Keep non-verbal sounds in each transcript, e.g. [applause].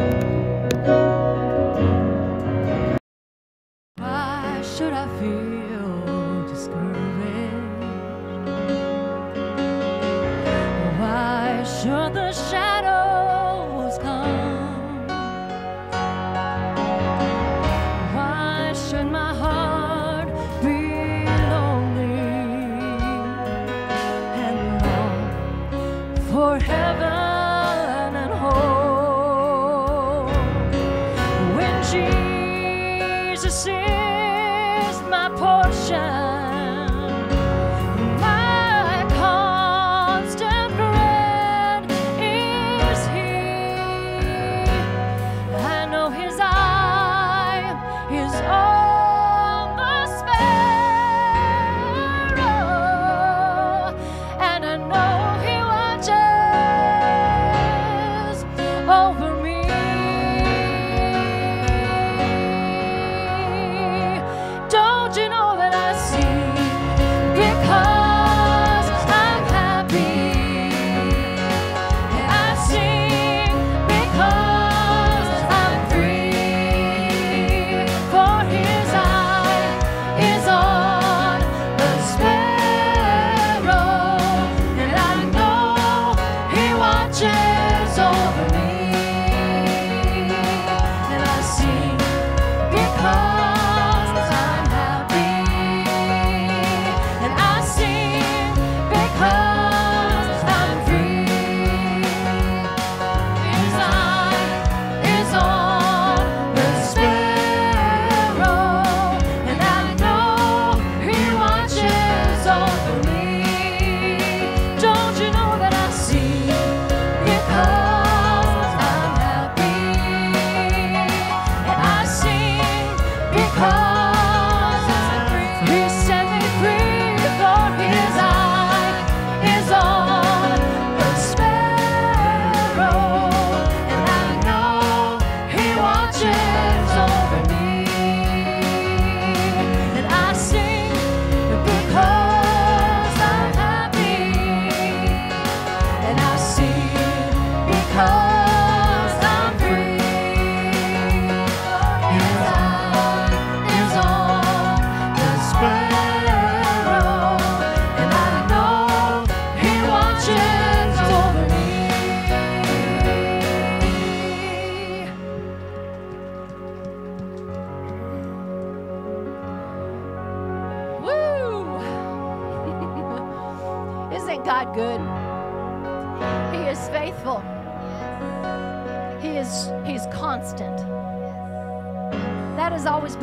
Why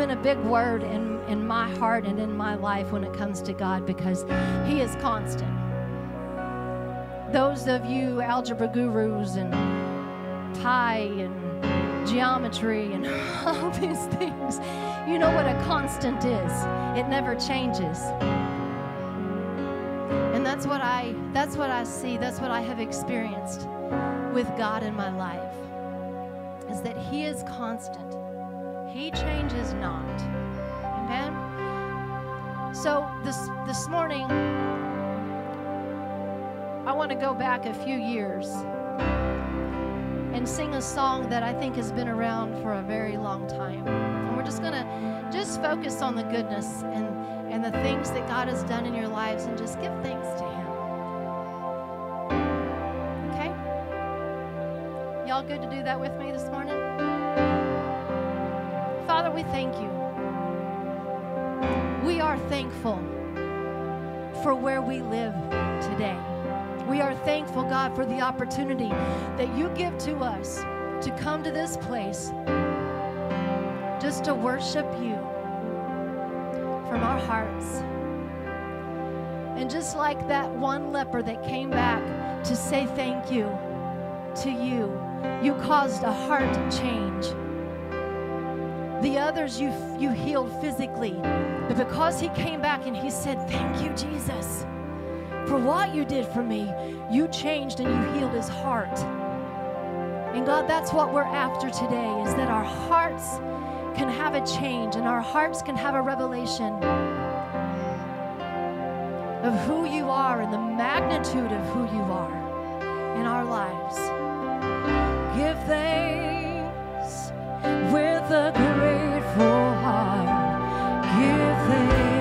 been a big word in, in my heart and in my life when it comes to God because He is constant. Those of you algebra gurus and pi and geometry and [laughs] all these things, you know what a constant is. It never changes. And that's what I that's what I see. That's what I have experienced with God in my life. Is that he is constant. He changes not. Amen. So this this morning I want to go back a few years and sing a song that I think has been around for a very long time. And we're just to just focus on the goodness and and the things that God has done in your lives and just give thanks to him. Okay? Y'all good to do that with me this morning? Father, we thank you. We are thankful for where we live today. We are thankful, God, for the opportunity that you give to us to come to this place just to worship you from our hearts. And just like that one leper that came back to say thank you to you, you caused a heart change. The others you, you healed physically, but because he came back and he said, Thank you, Jesus, for what you did for me, you changed and you healed his heart. And God, that's what we're after today is that our hearts can have a change and our hearts can have a revelation of who you are and the magnitude of who you are in our lives. Give thanks with a grateful heart give thanks.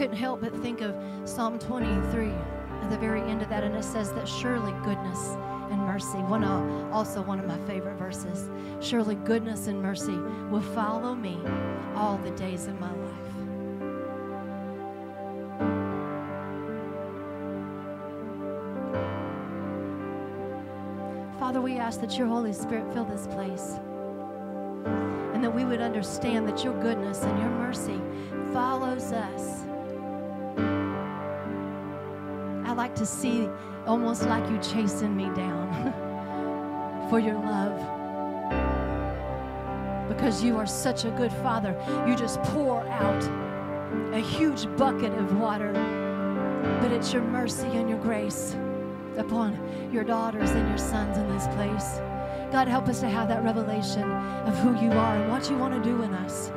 Couldn't help but think of Psalm 23 at the very end of that, and it says that surely goodness and mercy, one of, also one of my favorite verses, surely goodness and mercy will follow me all the days of my life. Father, we ask that your Holy Spirit fill this place and that we would understand that your goodness and your mercy follows us like to see almost like you chasing me down [laughs] for your love. Because you are such a good father. You just pour out a huge bucket of water, but it's your mercy and your grace upon your daughters and your sons in this place. God, help us to have that revelation of who you are and what you want to do in us.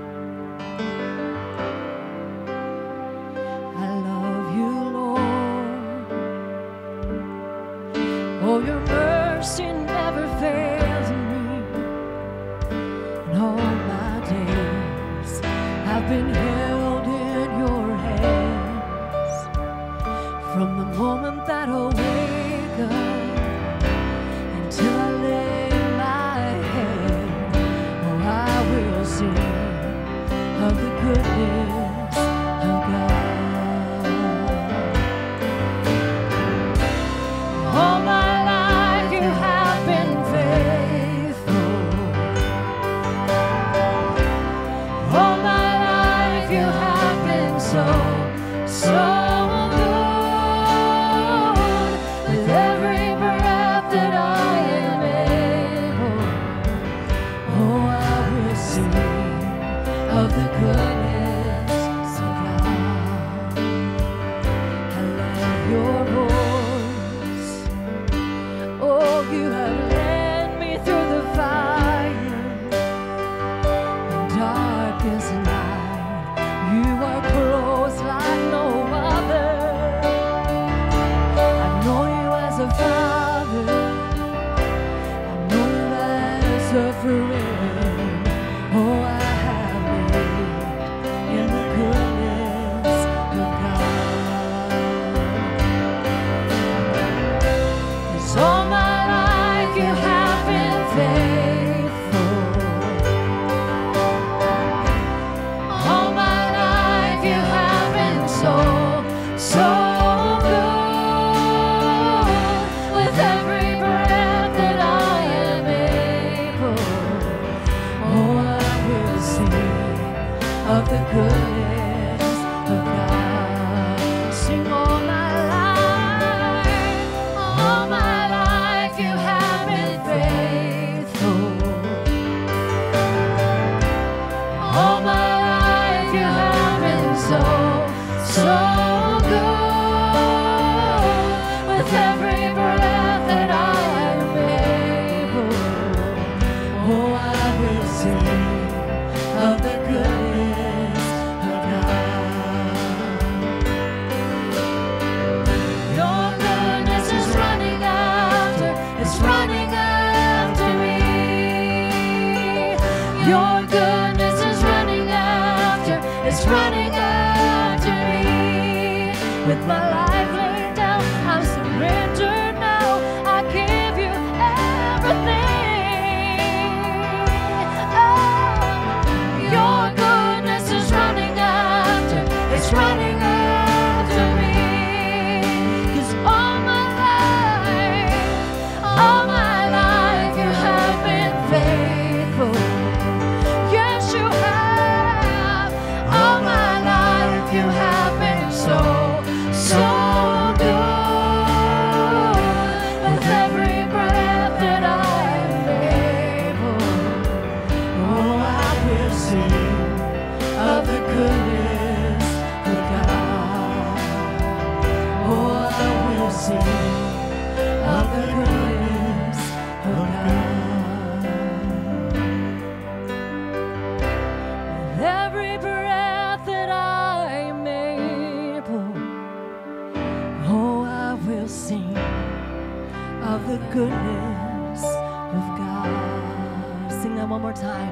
of the goodness of God. Sing that one more time.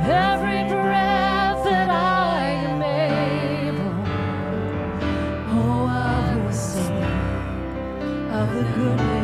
With every breath that I am able, oh, I will sing of the goodness.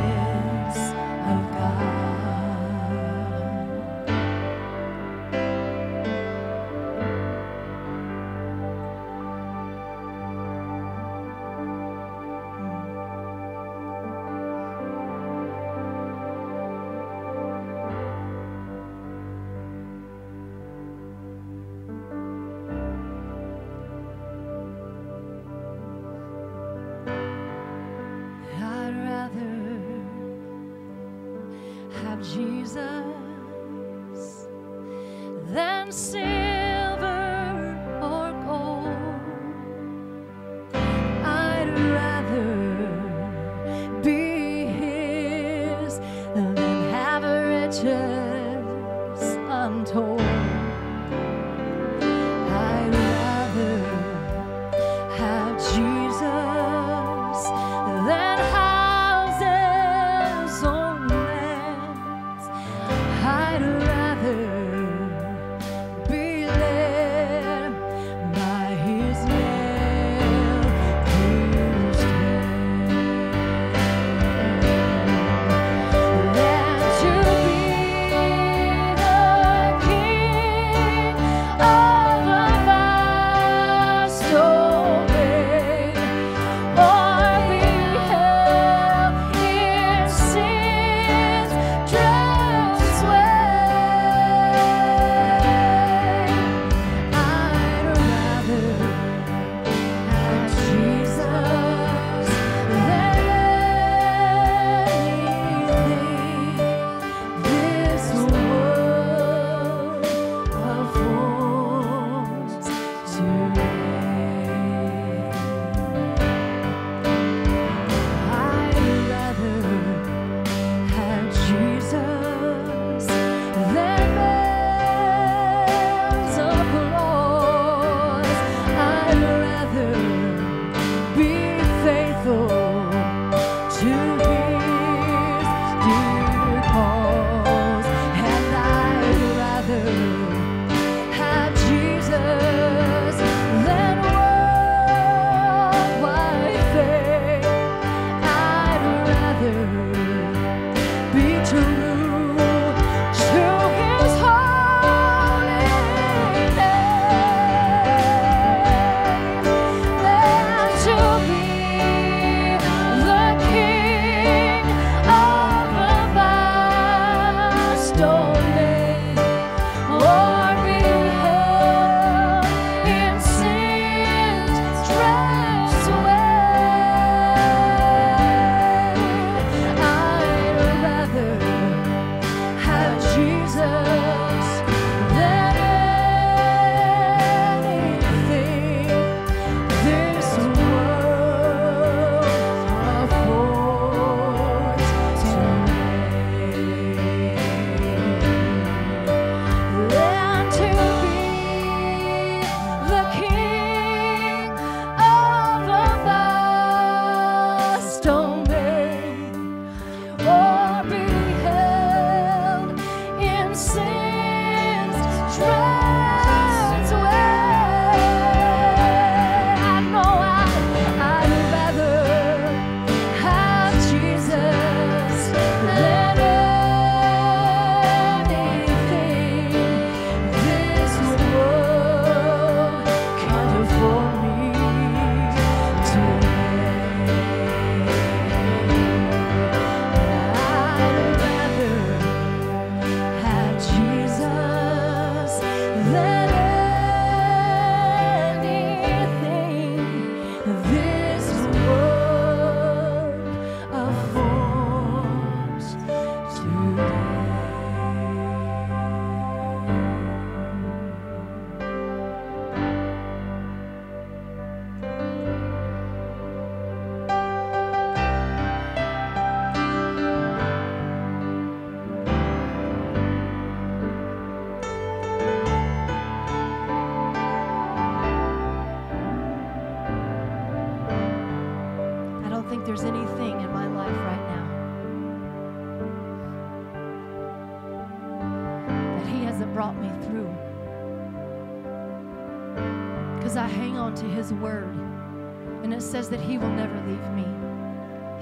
And it says that He will never leave me,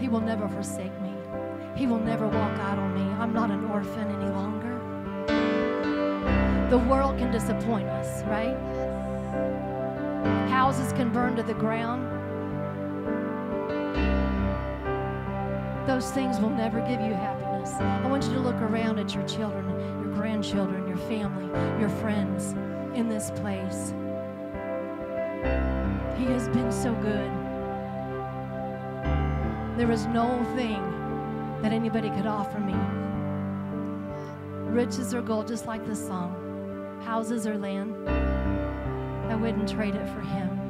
He will never forsake me, He will never walk out on me. I'm not an orphan any longer. The world can disappoint us, right? Houses can burn to the ground. Those things will never give you happiness. I want you to look around at your children, your grandchildren, your family, your friends in this place. He has been so good. There is no thing that anybody could offer me. Riches or gold, just like the song houses or land, I wouldn't trade it for him.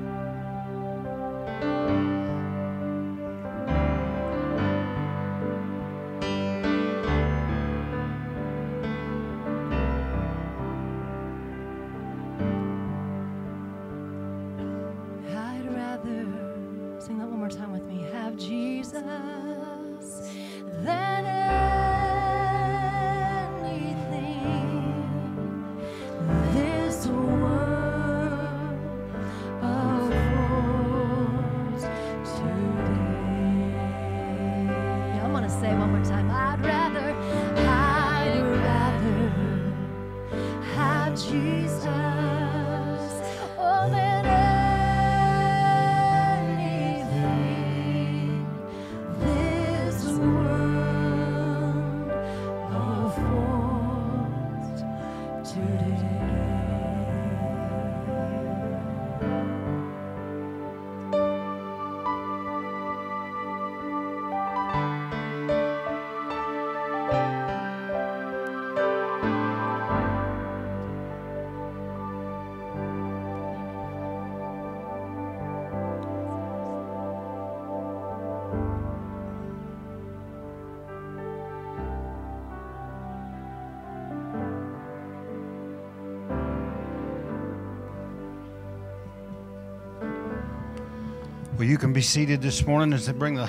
You can be seated this morning as they bring the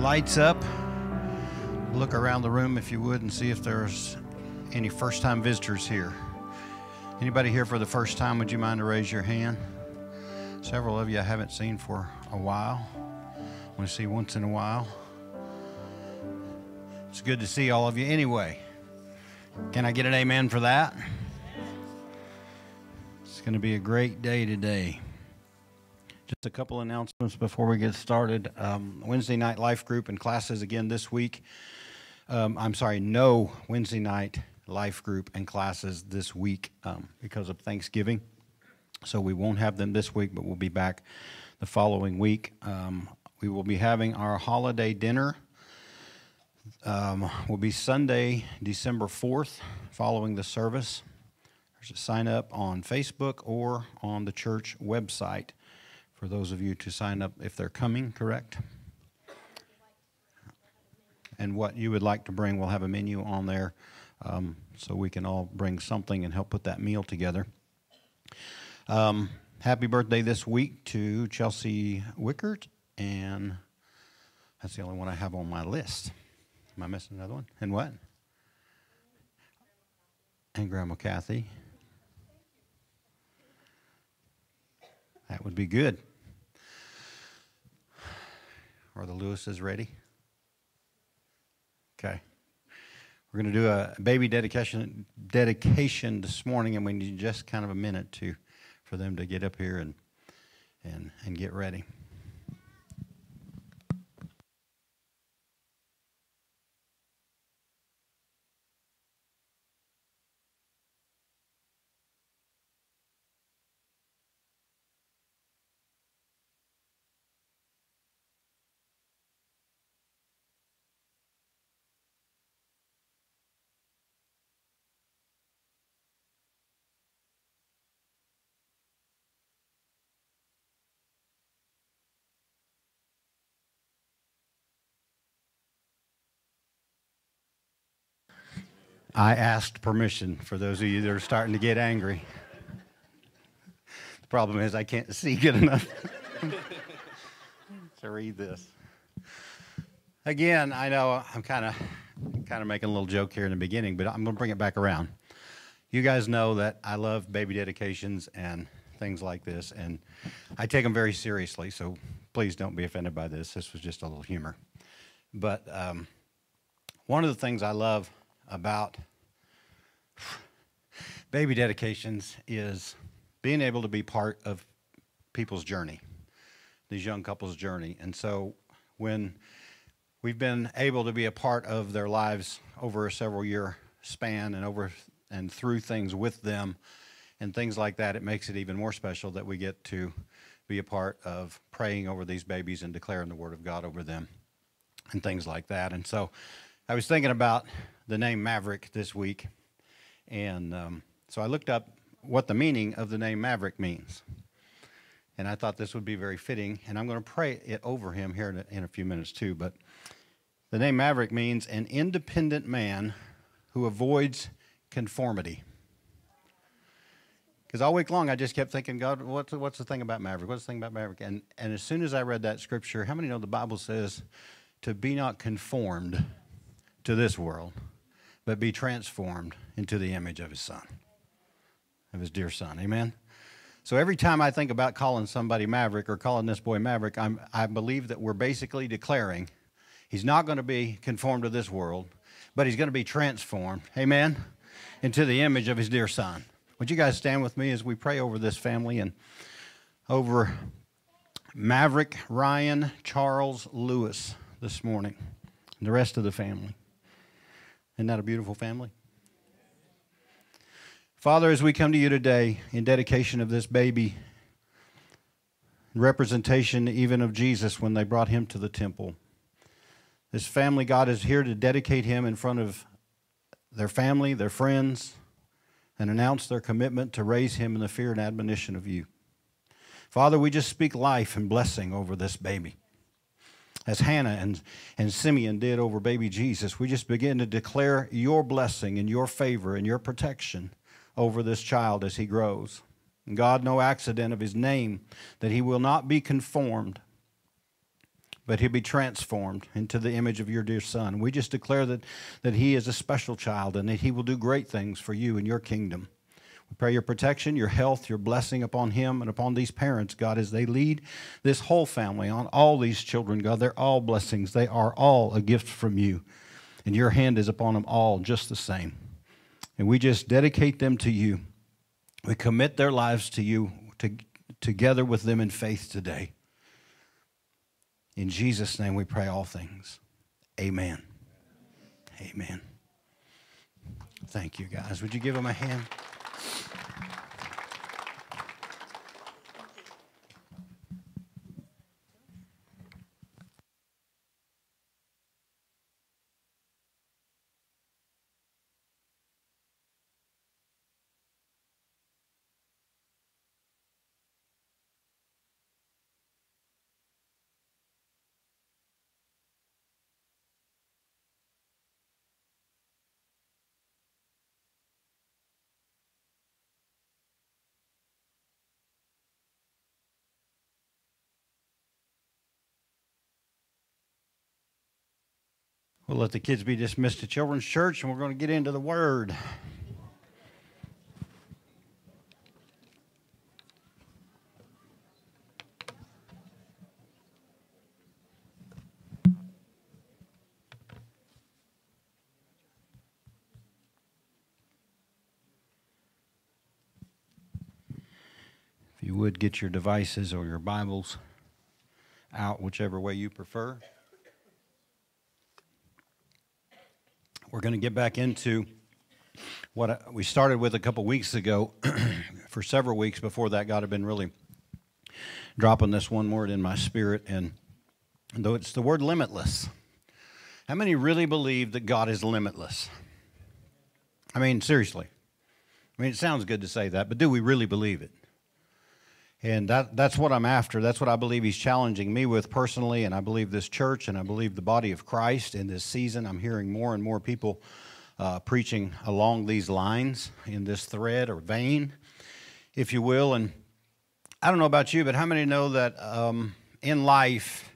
lights up. Look around the room if you would and see if there's any first time visitors here. Anybody here for the first time, would you mind to raise your hand? Several of you I haven't seen for a while. I want to see once in a while. It's good to see all of you anyway. Can I get an amen for that? It's going to be a great day today. Just a couple announcements before we get started. Um, Wednesday night life group and classes again this week. Um, I'm sorry, no Wednesday night life group and classes this week um, because of Thanksgiving. So we won't have them this week, but we'll be back the following week. Um, we will be having our holiday dinner. Um, will be Sunday, December 4th, following the service. There's a sign up on Facebook or on the church website for those of you to sign up if they're coming, correct? And what you would like to bring, we'll have a menu on there um, so we can all bring something and help put that meal together. Um, happy birthday this week to Chelsea Wickert, and that's the only one I have on my list. Am I missing another one? And what? And Grandma Kathy. That would be good. Are the Lewises ready? Okay. We're going to do a baby dedication dedication this morning, and we need just kind of a minute to for them to get up here and and and get ready. I asked permission for those of you that are starting to get angry. The problem is I can't see good enough [laughs] to read this. again, I know I'm kind of kind of making a little joke here in the beginning, but I'm going to bring it back around. You guys know that I love baby dedications and things like this, and I take them very seriously. So please don't be offended by this. This was just a little humor. But um, one of the things I love about [laughs] baby dedications is being able to be part of people's journey, these young couples' journey. And so when we've been able to be a part of their lives over a several year span and over and through things with them and things like that, it makes it even more special that we get to be a part of praying over these babies and declaring the word of God over them and things like that. And so I was thinking about the name Maverick this week, and um, so I looked up what the meaning of the name Maverick means. And I thought this would be very fitting, and I'm going to pray it over him here in a, in a few minutes too. But the name Maverick means an independent man who avoids conformity. Because all week long I just kept thinking, God, what's, what's the thing about Maverick? What's the thing about Maverick? And, and as soon as I read that scripture, how many know the Bible says to be not conformed to this world, but be transformed into the image of his son, of his dear son? Amen? So every time I think about calling somebody Maverick or calling this boy Maverick, I'm, I believe that we're basically declaring he's not going to be conformed to this world, but he's going to be transformed, amen, into the image of his dear son. Would you guys stand with me as we pray over this family and over Maverick, Ryan, Charles, Lewis this morning, and the rest of the family? Isn't that a beautiful family? Father, as we come to you today in dedication of this baby, representation even of Jesus when they brought him to the temple, this family, God, is here to dedicate him in front of their family, their friends, and announce their commitment to raise him in the fear and admonition of you. Father, we just speak life and blessing over this baby. As Hannah and, and Simeon did over baby Jesus, we just begin to declare your blessing and your favor and your protection over this child as he grows. And God, no accident of his name, that he will not be conformed but he'll be transformed into the image of your dear son. We just declare that, that he is a special child and that he will do great things for you and your kingdom. We pray your protection, your health, your blessing upon him and upon these parents, God, as they lead this whole family on all these children, God. They're all blessings. They are all a gift from you. And your hand is upon them all just the same. And we just dedicate them to you. We commit their lives to you to, together with them in faith today. In Jesus' name we pray all things. Amen. Amen. Thank you, guys. Would you give them a hand? We'll let the kids be dismissed to Children's Church, and we're going to get into the Word. If you would get your devices or your Bibles out, whichever way you prefer. We're going to get back into what we started with a couple weeks ago. [clears throat] For several weeks before that, God had been really dropping this one word in my spirit, and though it's the word limitless. How many really believe that God is limitless? I mean, seriously. I mean, it sounds good to say that, but do we really believe it? And that, that's what I'm after. That's what I believe he's challenging me with personally. And I believe this church and I believe the body of Christ in this season. I'm hearing more and more people uh, preaching along these lines in this thread or vein, if you will. And I don't know about you, but how many know that um, in life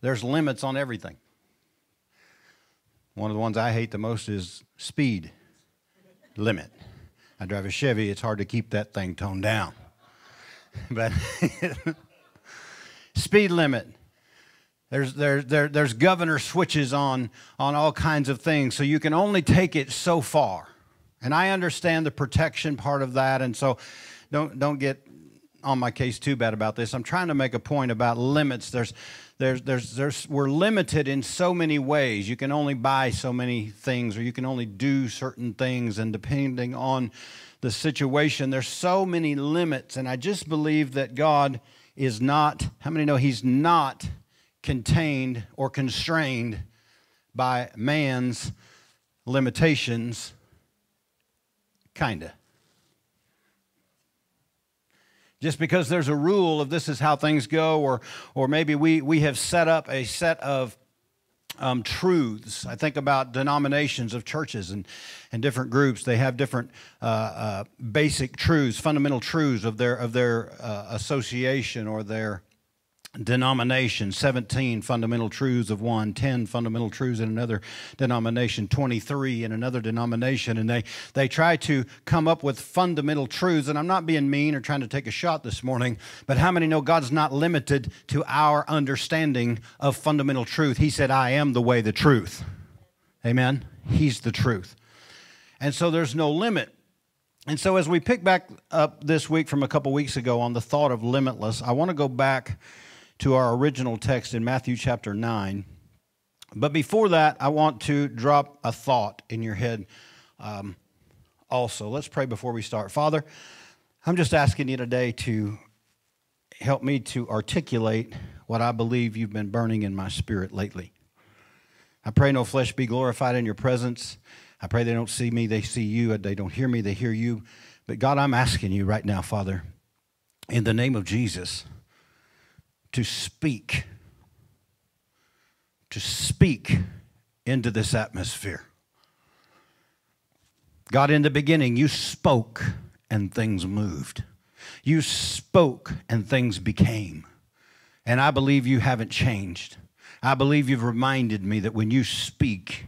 there's limits on everything? One of the ones I hate the most is speed limit. I drive a Chevy, it's hard to keep that thing toned down. But speed limit. There's, there, there, there's governor switches on, on all kinds of things, so you can only take it so far. And I understand the protection part of that, and so don't, don't get on my case too bad about this. I'm trying to make a point about limits. There's, there's, there's, there's, we're limited in so many ways. You can only buy so many things, or you can only do certain things, and depending on the situation, there's so many limits. And I just believe that God is not, how many know He's not contained or constrained by man's limitations? Kinda. just because there's a rule of this is how things go, or, or maybe we, we have set up a set of um, truths. I think about denominations of churches and, and different groups. They have different uh, uh, basic truths, fundamental truths of their, of their uh, association or their denomination 17 fundamental truths of one 10 fundamental truths in another denomination 23 in another denomination and they they try to come up with fundamental truths and i'm not being mean or trying to take a shot this morning but how many know god's not limited to our understanding of fundamental truth? He said i am the way the truth. Amen? He's the truth. And so there's no limit. And so as we pick back up this week from a couple weeks ago on the thought of limitless i want to go back to our original text in Matthew chapter 9. But before that, I want to drop a thought in your head um, also. Let's pray before we start. Father, I'm just asking you today to help me to articulate what I believe you've been burning in my spirit lately. I pray no flesh be glorified in your presence. I pray they don't see me, they see you. They don't hear me, they hear you. But God, I'm asking you right now, Father, in the name of Jesus to speak, to speak into this atmosphere. God, in the beginning, you spoke and things moved. You spoke and things became. And I believe you haven't changed. I believe you've reminded me that when you speak,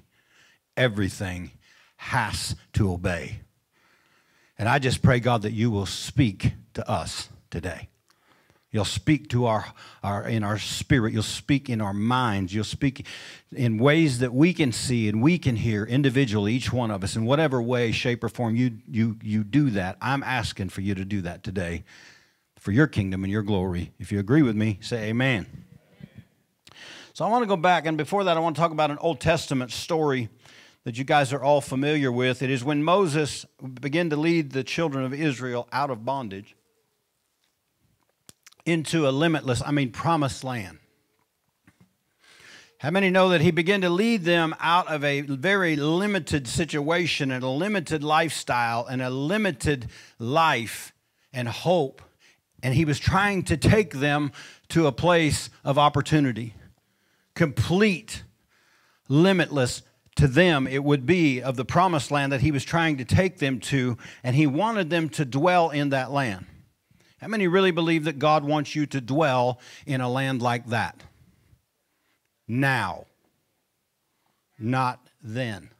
everything has to obey. And I just pray, God, that you will speak to us today. You'll speak to our, our in our spirit. You'll speak in our minds. You'll speak in ways that we can see and we can hear individually, each one of us, in whatever way, shape, or form you, you, you do that. I'm asking for you to do that today for your kingdom and your glory. If you agree with me, say amen. So I want to go back, and before that, I want to talk about an Old Testament story that you guys are all familiar with. It is when Moses began to lead the children of Israel out of bondage into a limitless, I mean, promised land. How many know that he began to lead them out of a very limited situation and a limited lifestyle and a limited life and hope? And he was trying to take them to a place of opportunity, complete, limitless to them, it would be of the promised land that he was trying to take them to, and he wanted them to dwell in that land. How many really believe that God wants you to dwell in a land like that? Now, not then.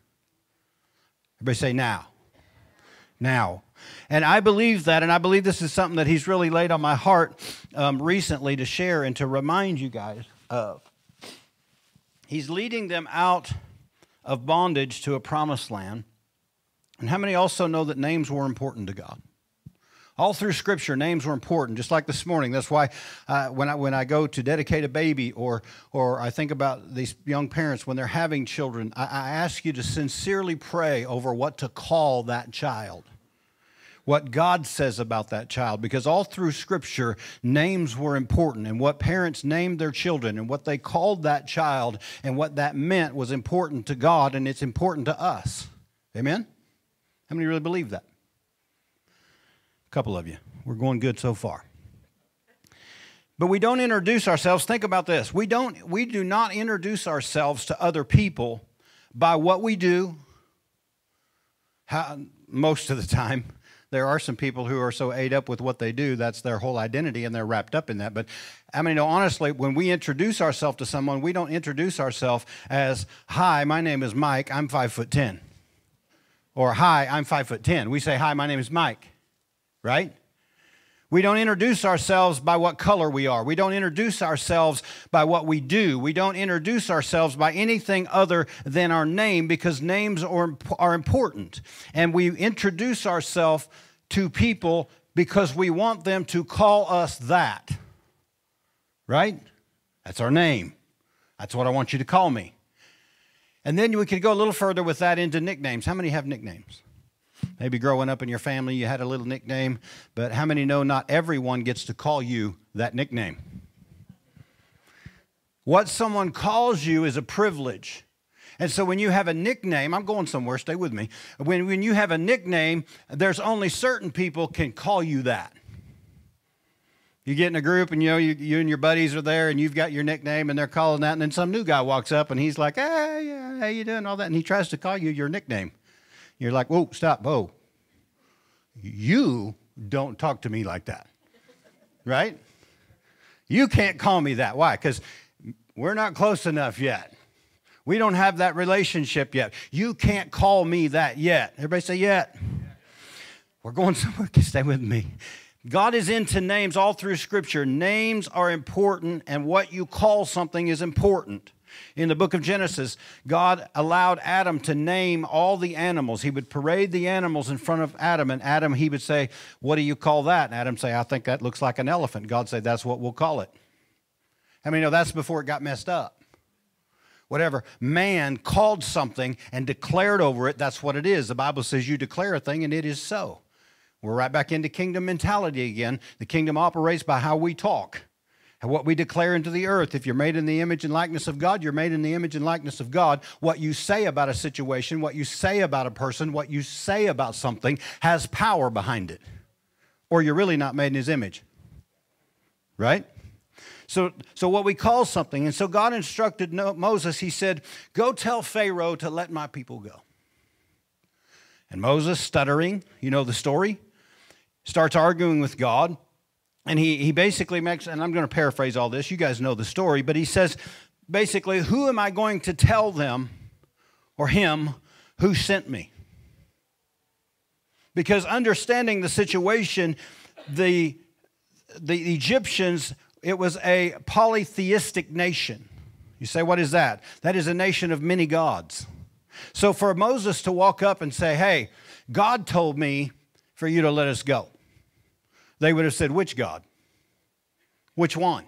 Everybody say now. Now. And I believe that, and I believe this is something that He's really laid on my heart um, recently to share and to remind you guys of. He's leading them out of bondage to a promised land. And how many also know that names were important to God? All through Scripture, names were important, just like this morning. That's why uh, when, I, when I go to dedicate a baby or, or I think about these young parents when they're having children, I, I ask you to sincerely pray over what to call that child what God says about that child because all through Scripture, names were important, and what parents named their children and what they called that child and what that meant was important to God and it's important to us. Amen? How many really believe that? Couple of you. We're going good so far. But we don't introduce ourselves. Think about this. We don't we do not introduce ourselves to other people by what we do. How, most of the time, there are some people who are so ate up with what they do, that's their whole identity, and they're wrapped up in that. But I mean, no, honestly, when we introduce ourselves to someone, we don't introduce ourselves as, Hi, my name is Mike, I'm five foot 10. Or, Hi, I'm five foot 10. We say, Hi, my name is Mike, right? We don't introduce ourselves by what color we are. We don't introduce ourselves by what we do. We don't introduce ourselves by anything other than our name because names are, are important. And we introduce ourselves to people because we want them to call us that. Right? That's our name. That's what I want you to call me. And then we could go a little further with that into nicknames. How many have nicknames? Maybe growing up in your family, you had a little nickname, but how many know not everyone gets to call you that nickname? What someone calls you is a privilege. And so when you have a nickname, I'm going somewhere, stay with me. When, when you have a nickname, there's only certain people can call you that. You get in a group and you know you, you and your buddies are there and you've got your nickname and they're calling that and then some new guy walks up and he's like, hey, yeah, how you doing? All that and he tries to call you your nickname. You're like, whoa, stop, whoa. You don't talk to me like that, right? You can't call me that. Why? Because we're not close enough yet. We don't have that relationship yet. You can't call me that yet. Everybody say yet. We're going somewhere. [laughs] Stay with me. God is into names all through Scripture. Names are important, and what you call something is important. In the book of Genesis, God allowed Adam to name all the animals. He would parade the animals in front of Adam, and Adam, he would say, What do you call that? And Adam say, I think that looks like an elephant. God said, That's what we'll call it. I mean, no, that's before it got messed up. Whatever man called something and declared over it, that's what it is. The Bible says you declare a thing and it is so. We're right back into kingdom mentality again. The kingdom operates by how we talk and what we declare into the earth. If you're made in the image and likeness of God, you're made in the image and likeness of God. What you say about a situation, what you say about a person, what you say about something has power behind it. Or you're really not made in his image. Right? So, so what we call something, and so God instructed Moses, he said, Go tell Pharaoh to let my people go. And Moses, stuttering, you know the story, starts arguing with God. And he, he basically makes, and I'm going to paraphrase all this, you guys know the story, but he says, basically, who am I going to tell them or him who sent me? Because understanding the situation, the, the Egyptians, it was a polytheistic nation. You say, what is that? That is a nation of many gods. So for Moses to walk up and say, hey, God told me for you to let us go. They would have said, Which God? Which one?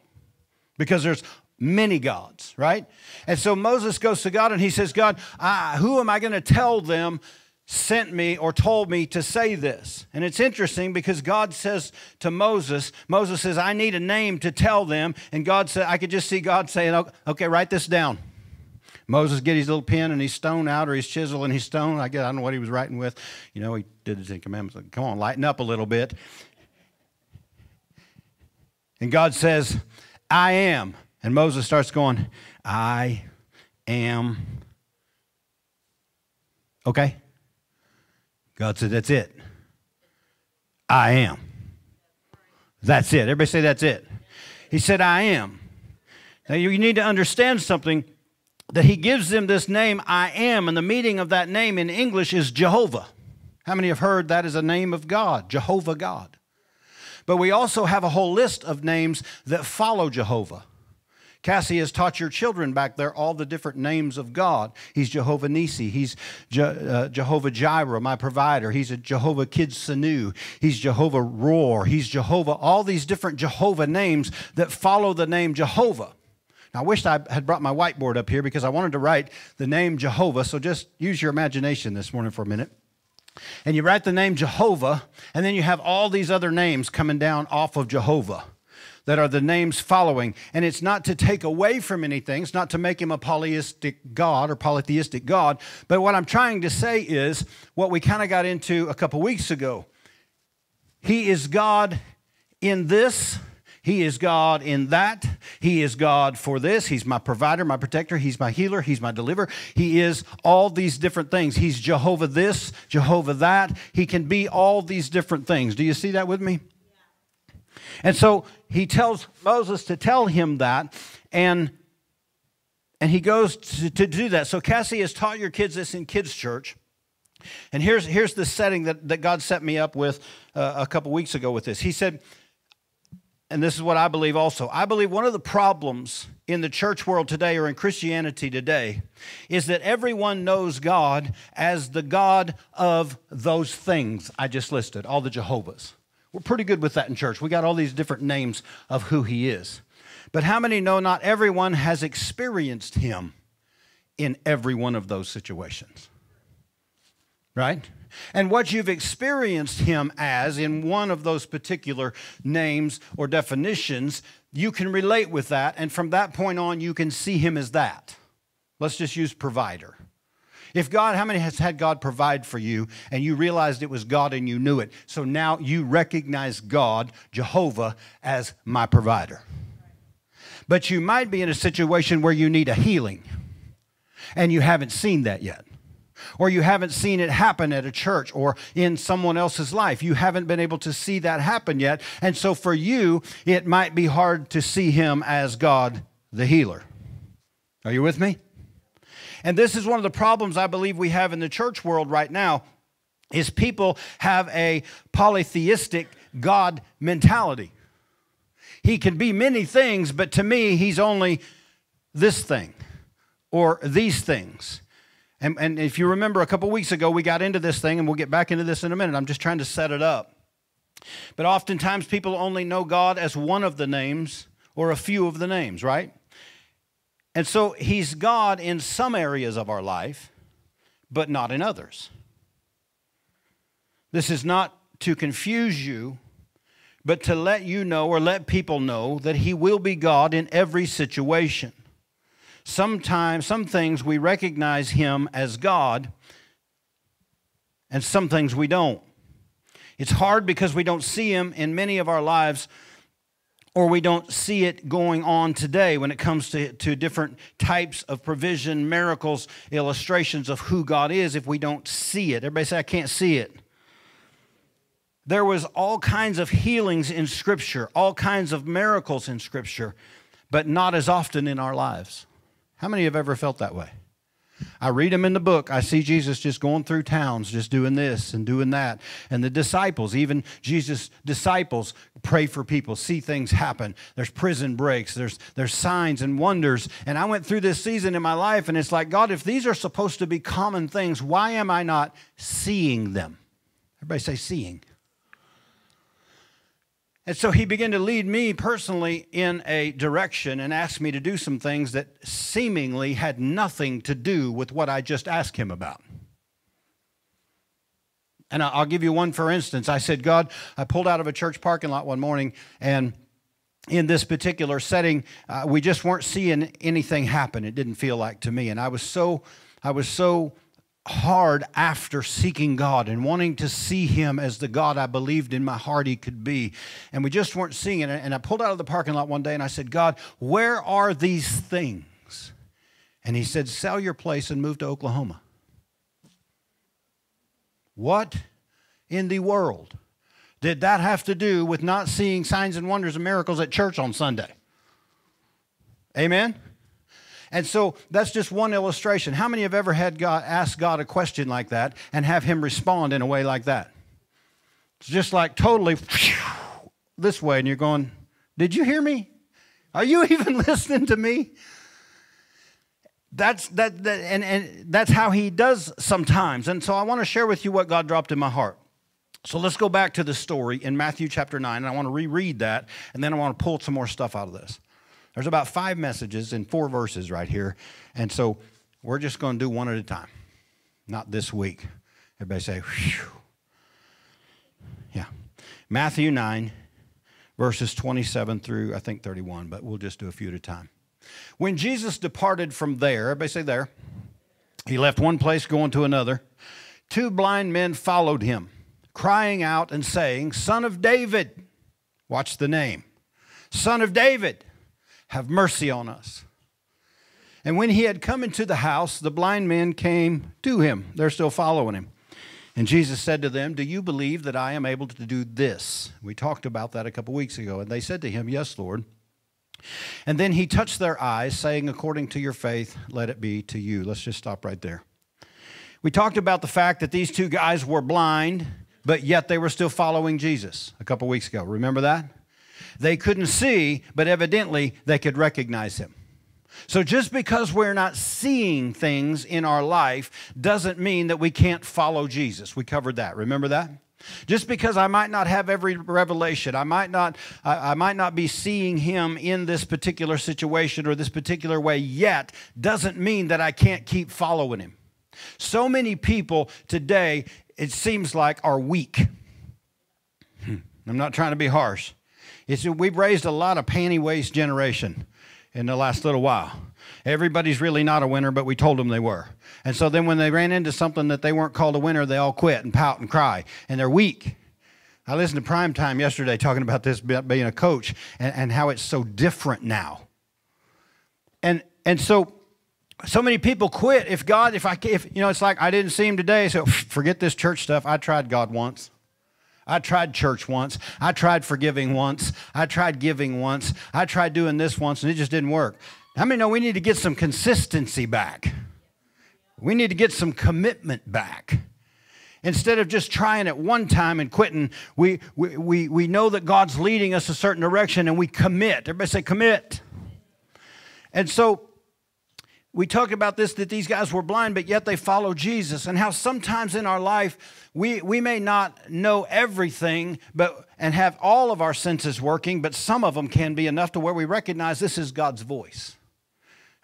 Because there's many gods, right? And so Moses goes to God and he says, God, I, who am I going to tell them sent me or told me to say this? And it's interesting because God says to Moses, Moses says, I need a name to tell them. And God said, I could just see God saying, oh, okay, write this down. Moses get his little pen and his stone out, or his chisel and his stone. I guess I don't know what he was writing with. You know, he did the Ten Commandments. Come on, lighten up a little bit. And God says, I am. And Moses starts going, I am. Okay? God said, That's it. I am. That's it. Everybody say, That's it. He said, I am. Now you need to understand something that he gives them this name, I am, and the meaning of that name in English is Jehovah. How many have heard that is a name of God, Jehovah God? But we also have a whole list of names that follow Jehovah. Cassie has taught your children back there all the different names of God. He's Jehovah Nisi. He's Je- uh, Jehovah Jireh, my provider. He's a Jehovah Tsidkenu. He's Jehovah Roar. He's Jehovah. All these different Jehovah names that follow the name Jehovah. Now, I wished I had brought my whiteboard up here because I wanted to write the name Jehovah. So just use your imagination this morning for a minute and you write the name Jehovah, and then you have all these other names coming down off of Jehovah that are the names following. And it's not to take away from anything, it's not to make him a polytheistic God or polytheistic God. But what I'm trying to say is what we kind of got into a couple weeks ago. He is God in this, He is God in that. He is God for this. He's my provider, my protector. He's my healer. He's my deliverer. He is all these different things. He's Jehovah this, Jehovah that. He can be all these different things. Do you see that with me? And so he tells Moses to tell him that, and and he goes to, to do that. So Cassie has taught your kids this in kids' church. And here's, here's the setting that, that God set me up with uh, a couple weeks ago with this. He said, and this is what I believe also. I believe one of the problems in the church world today or in Christianity today is that everyone knows God as the God of those things I just listed, all the Jehovah's. We're pretty good with that in church. We got all these different names of who He is. But how many know not everyone has experienced Him in every one of those situations? Right? And what you've experienced him as in one of those particular names or definitions, you can relate with that. And from that point on, you can see him as that. Let's just use provider. If God, how many has had God provide for you and you realized it was God and you knew it? So now you recognize God, Jehovah, as my provider. But you might be in a situation where you need a healing and you haven't seen that yet or you haven't seen it happen at a church or in someone else's life. You haven't been able to see that happen yet. And so for you, it might be hard to see him as God the healer. Are you with me? And this is one of the problems I believe we have in the church world right now is people have a polytheistic God mentality. He can be many things, but to me, he's only this thing or these things. And, and if you remember a couple weeks ago, we got into this thing, and we'll get back into this in a minute. I'm just trying to set it up. But oftentimes people only know God as one of the names or a few of the names, right? And so he's God in some areas of our life, but not in others. This is not to confuse you, but to let you know or let people know that he will be God in every situation sometimes, some things we recognize Him as God, and some things we don't. It's hard because we don't see Him in many of our lives, or we don't see it going on today when it comes to, to different types of provision, miracles, illustrations of who God is if we don't see it. Everybody say, I can't see it there was all kinds of healings in scripture all kinds of miracles in scripture but not as often in our lives how many have ever felt that way? I read them in the book. I see Jesus just going through towns, just doing this and doing that. And the disciples, even Jesus' disciples, pray for people, see things happen. There's prison breaks, there's, there's signs and wonders. And I went through this season in my life, and it's like, God, if these are supposed to be common things, why am I not seeing them? Everybody say, seeing. And so he began to lead me personally in a direction and asked me to do some things that seemingly had nothing to do with what I just asked him about. And I'll give you one for instance. I said, God, I pulled out of a church parking lot one morning and in this particular setting, uh, we just weren't seeing anything happen. It didn't feel like to me. And I was so, I was so hard after seeking God and wanting to see Him as the God I believed in my heart He could be. And we just weren't seeing it. And I pulled out of the parking lot one day and I said, God, where are these things? And He said, Sell your place and move to Oklahoma. What in the world did that have to do with not seeing signs and wonders and miracles at church on Sunday? Amen? And so that's just one illustration. How many have ever had God ask God a question like that and have him respond in a way like that? It's just like totally this way, and you're going, Did you hear me? Are you [laughs] even listening to me? That's that, that and, and that's how he does sometimes. And so I want to share with you what God dropped in my heart. So let's go back to the story in Matthew chapter 9, and I want to reread that, and then I want to pull some more stuff out of this. There's about five messages in four verses right here. And so we're just going to do one at a time, not this week. Everybody say, Phew. yeah. Matthew 9, verses 27 through, I think, 31, but we'll just do a few at a time. When Jesus departed from there, everybody say there, he left one place going to another. Two blind men followed him, crying out and saying, Son of David, watch the name son of David, have mercy on us. And when he had come into the house, the blind men came to him. They're still following him. And Jesus said to them, Do you believe that I am able to do this? We talked about that a couple weeks ago. And they said to him, Yes, Lord. And then he touched their eyes, saying, According to your faith, let it be to you. Let's just stop right there. We talked about the fact that these two guys were blind, but yet they were still following Jesus a couple weeks ago. Remember that? They couldn't see, but evidently they could recognize him. So just because we're not seeing things in our life doesn't mean that we can't follow Jesus. We covered that. Remember that? Just because I might not have every revelation, I might not, I, I, might not be seeing him in this particular situation or this particular way yet, doesn't mean that I can't keep following him. So many people today, it seems like, are weak. Hmm. I'm not trying to be harsh. It's, we've raised a lot of panty waist generation in the last little while. Everybody's really not a winner, but we told them they were. And so then when they ran into something that they weren't called a winner, they all quit and pout and cry, and they're weak. I listened to Prime Time yesterday talking about this being a coach and, and how it's so different now. And, and so so many people quit if God, if I, if, you know, it's like I didn't see him today, so forget this church stuff. I tried God once. I tried church once. I tried forgiving once. I tried giving once. I tried doing this once, and it just didn't work. How many know we need to get some consistency back? We need to get some commitment back. Instead of just trying it one time and quitting, we, we, we, we know that God's leading us a certain direction and we commit. Everybody say commit. And so we talk about this that these guys were blind, but yet they follow Jesus, and how sometimes in our life we, we may not know everything but, and have all of our senses working, but some of them can be enough to where we recognize this is God's voice.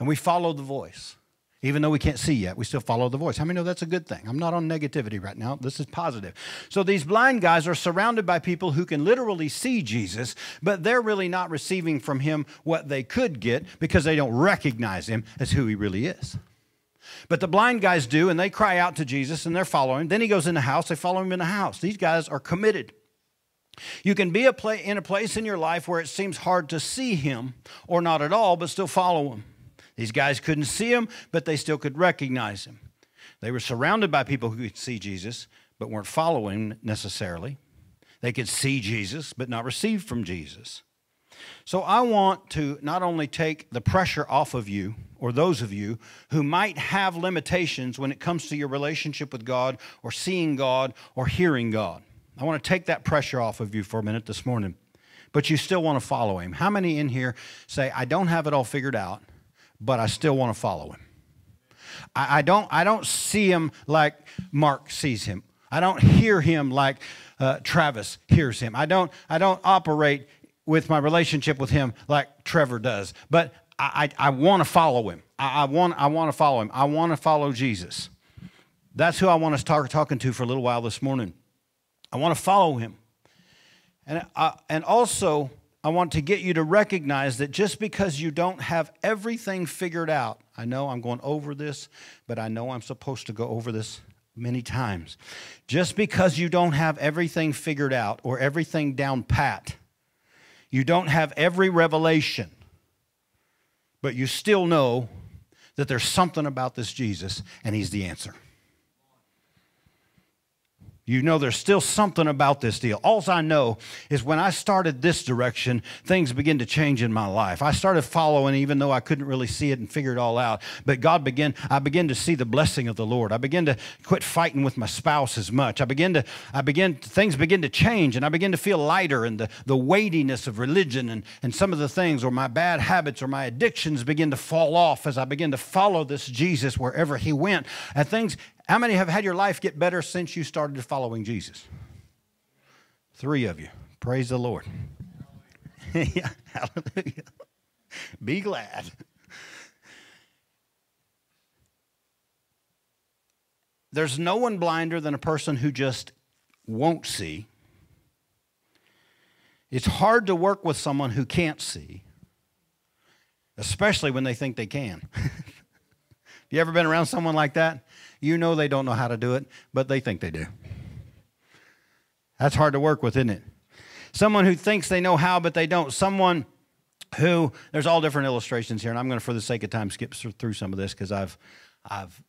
And we follow the voice. Even though we can't see yet, we still follow the voice. How many know that's a good thing? I'm not on negativity right now. This is positive. So these blind guys are surrounded by people who can literally see Jesus, but they're really not receiving from him what they could get because they don't recognize him as who he really is. But the blind guys do, and they cry out to Jesus and they're following. Then he goes in the house, they follow him in the house. These guys are committed. You can be a play in a place in your life where it seems hard to see him or not at all, but still follow him. These guys couldn't see him, but they still could recognize him. They were surrounded by people who could see Jesus, but weren't following necessarily. They could see Jesus, but not receive from Jesus. So I want to not only take the pressure off of you, or those of you who might have limitations when it comes to your relationship with God, or seeing God, or hearing God. I want to take that pressure off of you for a minute this morning. But you still want to follow Him. How many in here say, I don't have it all figured out? But I still want to follow him. I, I, don't, I don't see him like Mark sees him. I don't hear him like uh, Travis hears him. I don't, I don't operate with my relationship with him like Trevor does. But I, I, I want to follow him. I, I, want, I want to follow him. I want to follow Jesus. That's who I want to start talking to for a little while this morning. I want to follow him. And, uh, and also, I want to get you to recognize that just because you don't have everything figured out, I know I'm going over this, but I know I'm supposed to go over this many times. Just because you don't have everything figured out or everything down pat, you don't have every revelation, but you still know that there's something about this Jesus and he's the answer you know there's still something about this deal. All I know is when I started this direction, things began to change in my life. I started following even though I couldn't really see it and figure it all out. But God began, I began to see the blessing of the Lord. I began to quit fighting with my spouse as much. I began to, I began, things began to change and I began to feel lighter and the, the weightiness of religion and, and some of the things or my bad habits or my addictions began to fall off as I began to follow this Jesus wherever he went. And things, how many have had your life get better since you started following Jesus? Three of you. Praise the Lord. [laughs] yeah, hallelujah. Be glad. There's no one blinder than a person who just won't see. It's hard to work with someone who can't see, especially when they think they can. [laughs] you ever been around someone like that? You know they don't know how to do it, but they think they do. That's hard to work with, isn't it? Someone who thinks they know how, but they don't. Someone who there's all different illustrations here, and I'm going to, for the sake of time, skip through some of this because I've I've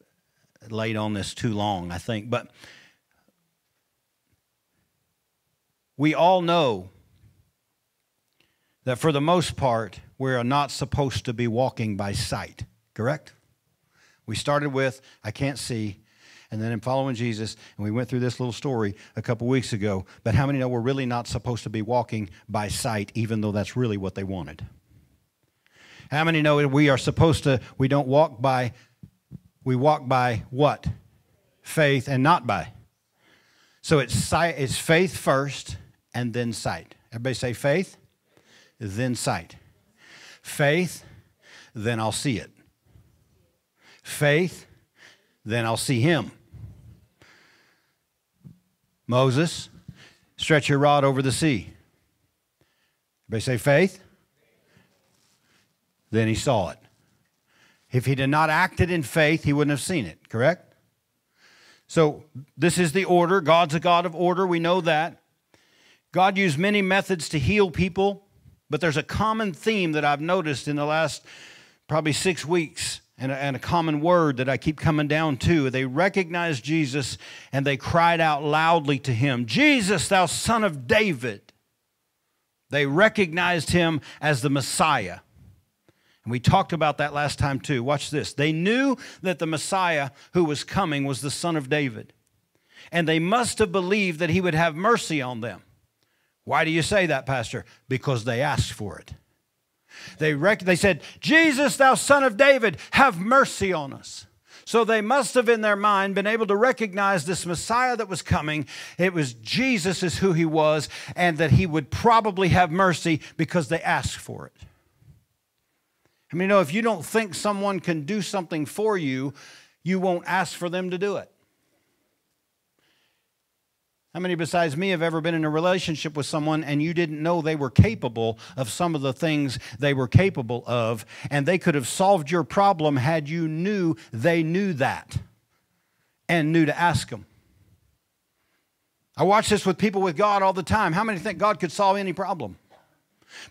laid on this too long, I think. But we all know that for the most part, we are not supposed to be walking by sight, correct? We started with, I can't see, and then in following Jesus, and we went through this little story a couple weeks ago. But how many know we're really not supposed to be walking by sight, even though that's really what they wanted? How many know we are supposed to, we don't walk by, we walk by what? Faith and not by. So it's, sight, it's faith first and then sight. Everybody say faith, then sight. Faith, then I'll see it. Faith, then I'll see him. Moses, stretch your rod over the sea. Everybody say faith? Then he saw it. If he had not acted in faith, he wouldn't have seen it, correct? So, this is the order. God's a God of order. We know that. God used many methods to heal people, but there's a common theme that I've noticed in the last probably six weeks and a, and a, common word that I keep coming down to. They recognized Jesus and they cried out loudly to him, Jesus, thou son of David. They recognized him as the Messiah. And we talked about that last time too. Watch this. They knew that the Messiah who was coming was the son of David. And they must have believed that he would have mercy on them. Why do you say that, Pastor? Because they asked for it. They, rec- they said, Jesus, thou son of David, have mercy on us. So they must have in their mind been able to recognize this Messiah that was coming. It was Jesus is who he was, and that he would probably have mercy because they asked for it. I mean, you know, if you don't think someone can do something for you, you won't ask for them to do it. How many besides me have ever been in a relationship with someone and you didn't know they were capable of some of the things they were capable of, and they could have solved your problem had you knew they knew that and knew to ask them? I watch this with people with God all the time. How many think God could solve any problem?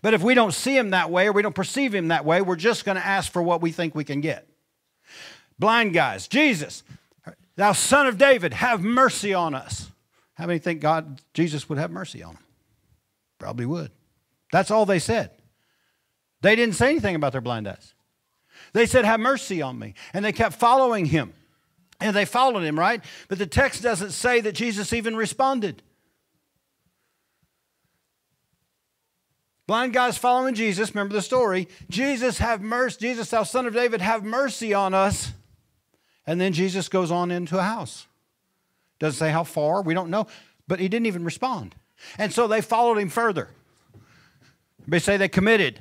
But if we don't see him that way or we don't perceive him that way, we're just going to ask for what we think we can get. Blind guys, Jesus, thou son of David, have mercy on us. How many think God, Jesus would have mercy on them? Probably would. That's all they said. They didn't say anything about their blind eyes. They said, Have mercy on me. And they kept following him. And they followed him, right? But the text doesn't say that Jesus even responded. Blind guys following Jesus, remember the story. Jesus, have mercy. Jesus, thou son of David, have mercy on us. And then Jesus goes on into a house. Doesn't say how far, we don't know, but he didn't even respond. And so they followed him further. They say they committed,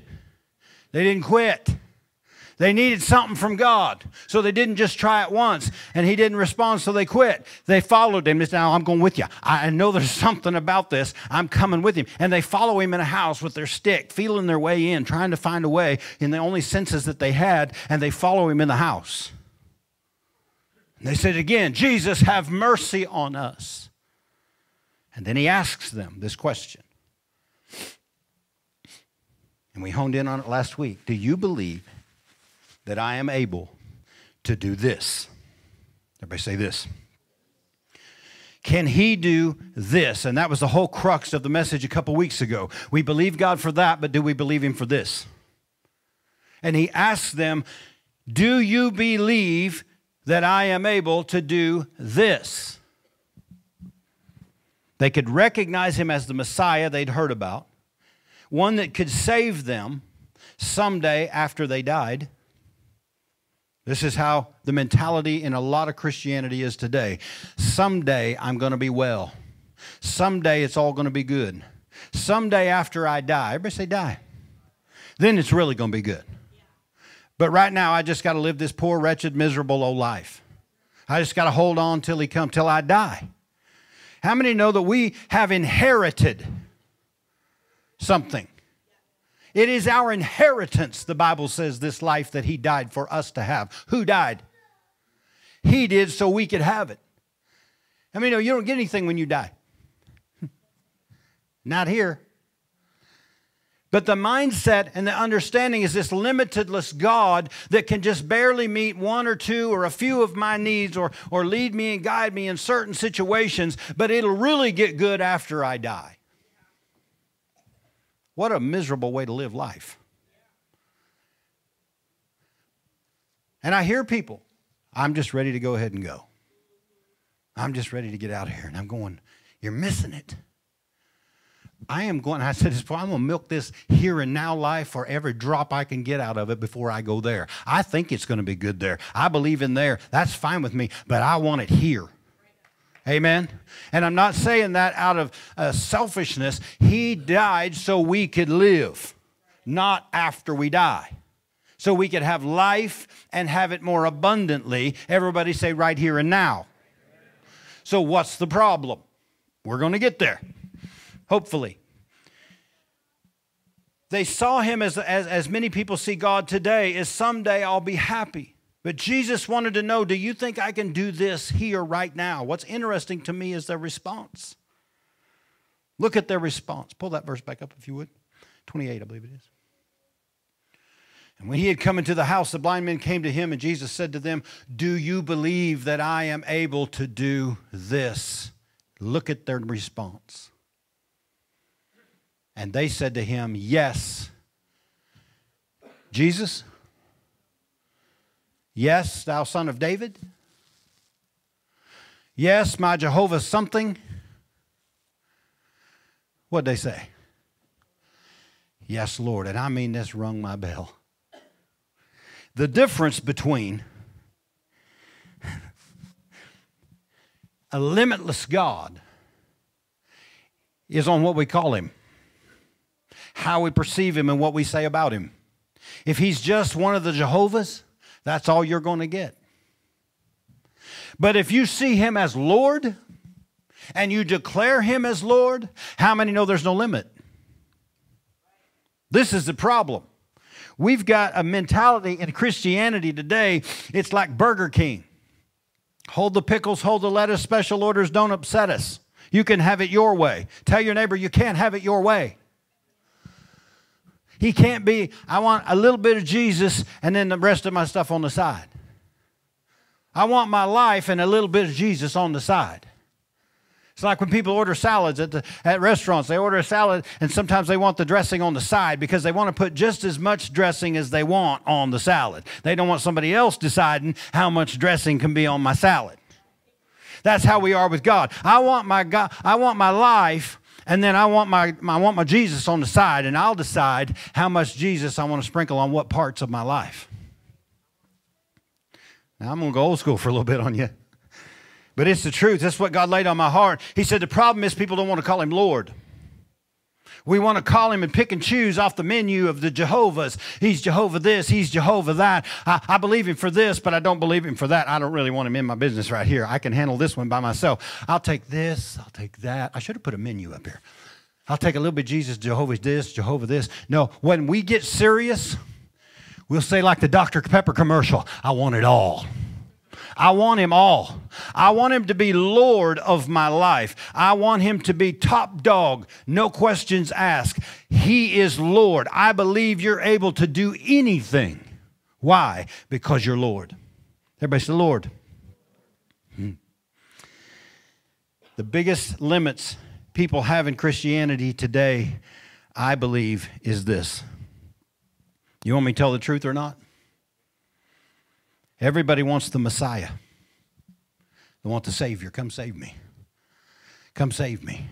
they didn't quit. They needed something from God. So they didn't just try it once and he didn't respond, so they quit. They followed him. Now I'm going with you. I know there's [laughs] something about this. I'm coming with him. And they follow him in a house with their stick, feeling their way in, trying to find a way in the only senses that they had, and they follow him in the house. They said again, Jesus, have mercy on us. And then he asks them this question. And we honed in on it last week. Do you believe that I am able to do this? Everybody say this. Can he do this? And that was the whole crux of the message a couple weeks ago. We believe God for that, but do we believe him for this? And he asks them, Do you believe that I am able to do this. They could recognize him as the Messiah they'd heard about, one that could save them someday after they died. This is how the mentality in a lot of Christianity is today. Someday I'm going to be well. Someday it's all going to be good. Someday after I die, everybody say die, then it's really going to be good. But right now, I just got to live this poor, wretched, miserable old life. I just got to hold on till he comes, till I die. How many know that we have inherited something? It is our inheritance, the Bible says, this life that he died for us to have. Who died? He did so we could have it. I mean, you don't get anything when you die. [laughs] Not here. But the mindset and the understanding is this limitless God that can just barely meet one or two or a few of my needs or, or lead me and guide me in certain situations, but it'll really get good after I die. What a miserable way to live life. And I hear people, I'm just ready to go ahead and go. I'm just ready to get out of here. And I'm going, You're missing it. I am going, I said this I'm going to milk this here and now life for every drop I can get out of it before I go there. I think it's going to be good there. I believe in there. That's fine with me, but I want it here. Amen. And I'm not saying that out of uh, selfishness. He died so we could live, not after we die. So we could have life and have it more abundantly. Everybody say right here and now. So, what's the problem? We're going to get there hopefully. They saw him as, as, as many people see God today, as someday I'll be happy. But Jesus wanted to know do you think I can do this here right now? What's interesting to me is their response. Look at their response. Pull that verse back up if you would. 28, I believe it is. And when he had come into the house, the blind men came to him, and Jesus said to them, Do you believe that I am able to do this? Look at their response. And they said to him, Yes. Jesus? Yes, thou son of David? Yes, my Jehovah something? What'd they say? Yes, Lord. And I mean, this rung my bell. The difference between a limitless God is on what we call him how we perceive him and what we say about him. If he's just one of the Jehovah's, that's all you're going to get. But if you see him as Lord and you declare him as Lord, how many know there's no limit? This is the problem. We've got a mentality in Christianity today, it's like Burger King. Hold the pickles, hold the lettuce, special orders don't upset us. You can have it your way. Tell your neighbor you can't have it your way. He can't be, I want a little bit of Jesus and then the rest of my stuff on the side. I want my life and a little bit of Jesus on the side. It's like when people order salads at, the, at restaurants. They order a salad and sometimes they want the dressing on the side because they want to put just as much dressing as they want on the salad. They don't want somebody else deciding how much dressing can be on my salad. That's how we are with God. I want my God, I want my life and then I want my, I want my Jesus on the side, and I'll decide how much Jesus I want to sprinkle on what parts of my life. Now, I'm going to go old school for a little bit on you. But it's the truth. That's what God laid on my heart. He said the problem is people don't want to call him Lord. We want to call him and pick and choose off the menu of the Jehovah's. He's Jehovah this, he's Jehovah that. I, I, believe him for this, but I don't believe him for that. I don't really want him in my business right here. I can handle this one by myself. I'll take this, I'll take that. I should have put a menu up here. I'll take a little bit Jesus, Jehovah's this, Jehovah this. No, when we get serious, we'll say like the Dr. Pepper commercial, I want it all. I want him all. I want him to be Lord of my life. I want him to be top dog, no questions asked. He is Lord. I believe you're able to do anything. Why? Because you're Lord. Everybody say, Lord. Hmm. The biggest limits people have in Christianity today, I believe, is this. You want me to tell the truth or not? Everybody wants the Messiah. They want the Savior. Come save me. Come save me.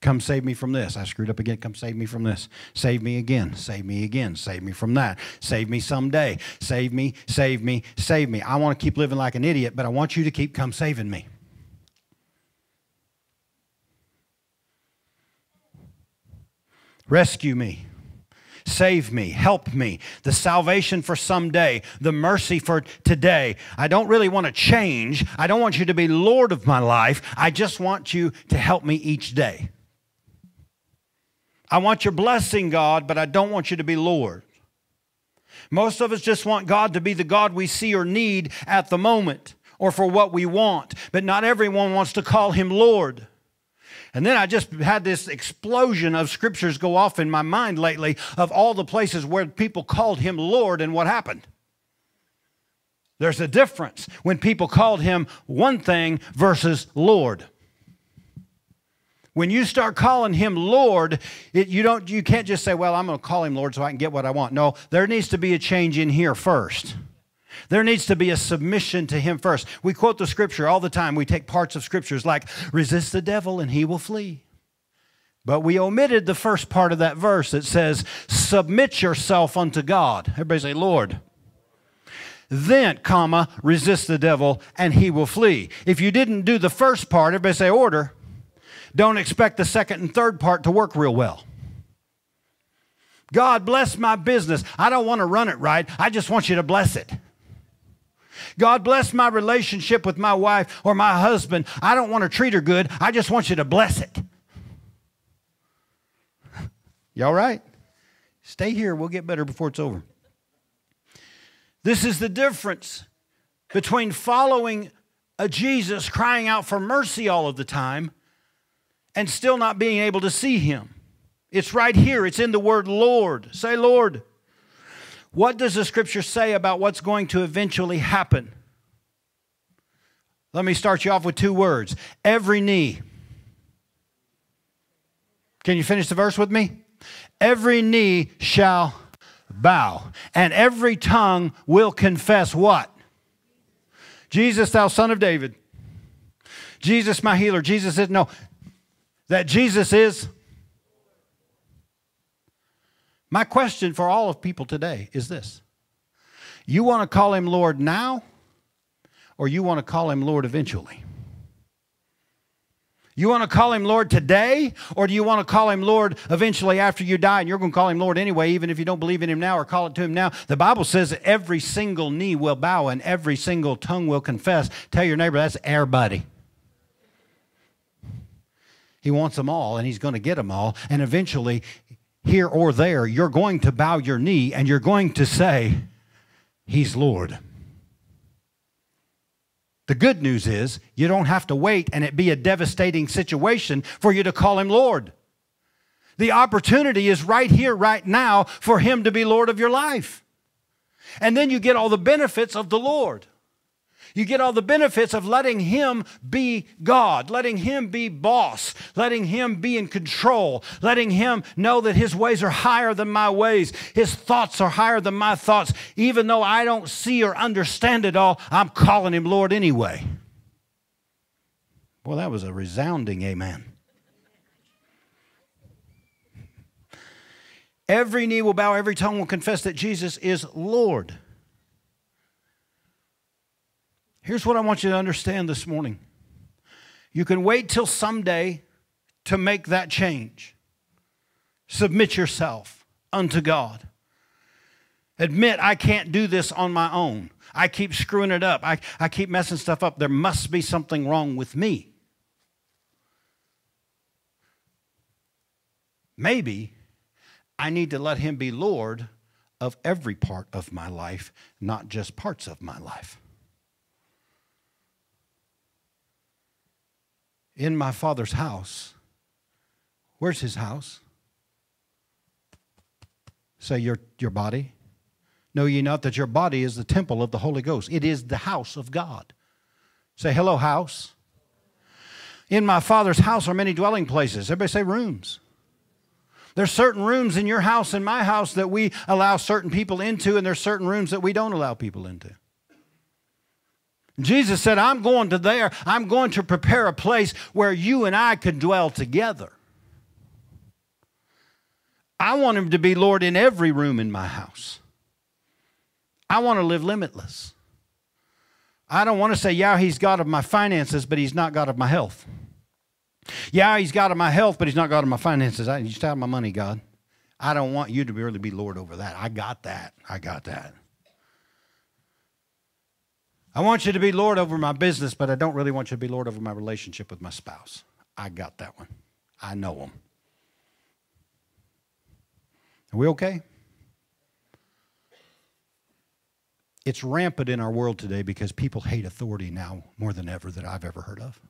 Come save me from this. I screwed up again. Come save me from this. Save me again. Save me again. Save me from that. Save me someday. Save me, save me, save me. I want to keep living like an idiot, but I want you to keep come saving me. Rescue me. Save me, help me, the salvation for someday, the mercy for today. I don't really want to change. I don't want you to be Lord of my life. I just want you to help me each day. I want your blessing, God, but I don't want you to be Lord. Most of us just want God to be the God we see or need at the moment or for what we want, but not everyone wants to call him Lord. And then I just had this explosion of scriptures go off in my mind lately of all the places where people called him Lord and what happened. There's a difference when people called him one thing versus Lord. When you start calling him Lord, it, you, don't, you can't just say, Well, I'm going to call him Lord so I can get what I want. No, there needs to be a change in here first. There needs to be a submission to him first. We quote the scripture all the time. We take parts of scriptures like, resist the devil and he will flee. But we omitted the first part of that verse that says, submit yourself unto God. Everybody say, Lord. Then, comma, resist the devil and he will flee. If you didn't do the first part, everybody say, order. Don't expect the second and third part to work real well. God, bless my business. I don't want to run it right. I just want you to bless it. God bless my relationship with my wife or my husband. I don't want to treat her good. I just want you to bless it. [laughs] Y'all right? Stay here. We'll get better before it's over. This is the difference between following a Jesus crying out for mercy all of the time and still not being able to see him. It's right here. It's in the word Lord. Say, Lord. What does the scripture say about what's going to eventually happen? Let me start you off with two words every knee. Can you finish the verse with me? Every knee shall bow, and every tongue will confess what? Jesus, thou son of David. Jesus, my healer. Jesus is, no, that Jesus is my question for all of people today is this You want to call him Lord now, or you want to call him Lord eventually? You want to call him Lord today, or do you want to call him Lord eventually after you die? And you're going to call him Lord anyway, even if you don't believe in him now or call it to him now. The Bible says that every single knee will bow and every single tongue will confess. Tell your neighbor that's everybody. He wants them all, and he's going to get them all. And eventually, here or there, you're going to bow your knee and you're going to say, He's Lord. The good news is you don't have to wait and it be a devastating situation for you to call him Lord. The opportunity is right here, right now, for him to be Lord of your life. And then you get all the benefits of the Lord. You get all the benefits of letting Him be God, letting Him be boss, letting Him be in control, letting Him know that His ways are higher than my ways, His thoughts are higher than my thoughts. Even though I don't see or understand it all, I'm calling Him Lord anyway. Well, that was a resounding amen. Every knee will bow, every tongue will confess that Jesus is Lord. Here's what I want you to understand this morning you can wait till someday to make that change. Submit yourself unto God. Admit, I can't do this on my own. I keep screwing it up. I, I keep messing stuff up. There must be something wrong with me. Maybe I need to let Him be Lord of every part of my life, not just parts of my life. In my father's house. Where's his house? Say your, your body. Know ye not that your body is the temple of the Holy Ghost? It is the house of God. Say, hello, house. In my father's house are many dwelling places. Everybody say rooms. There's certain rooms in your house and my house that we allow certain people into, and there's certain rooms that we don't allow people into. Jesus said, I'm going to there. I'm going to prepare a place where you and I can dwell together. I want him to be Lord in every room in my house. I want to live limitless. I don't want to say, yeah, he's God of my finances, but he's not God of my health. Yeah, he's God of my health, but he's not God of my finances. I just have my money, God. I don't want you to really be Lord over that. I got that. I got that. I want you to be Lord over my business, but I don't really want you to be Lord over my relationship with my spouse. I got that one. I know them. Are we okay? It's rampant in our world today because people hate authority now more than ever that I've ever heard of.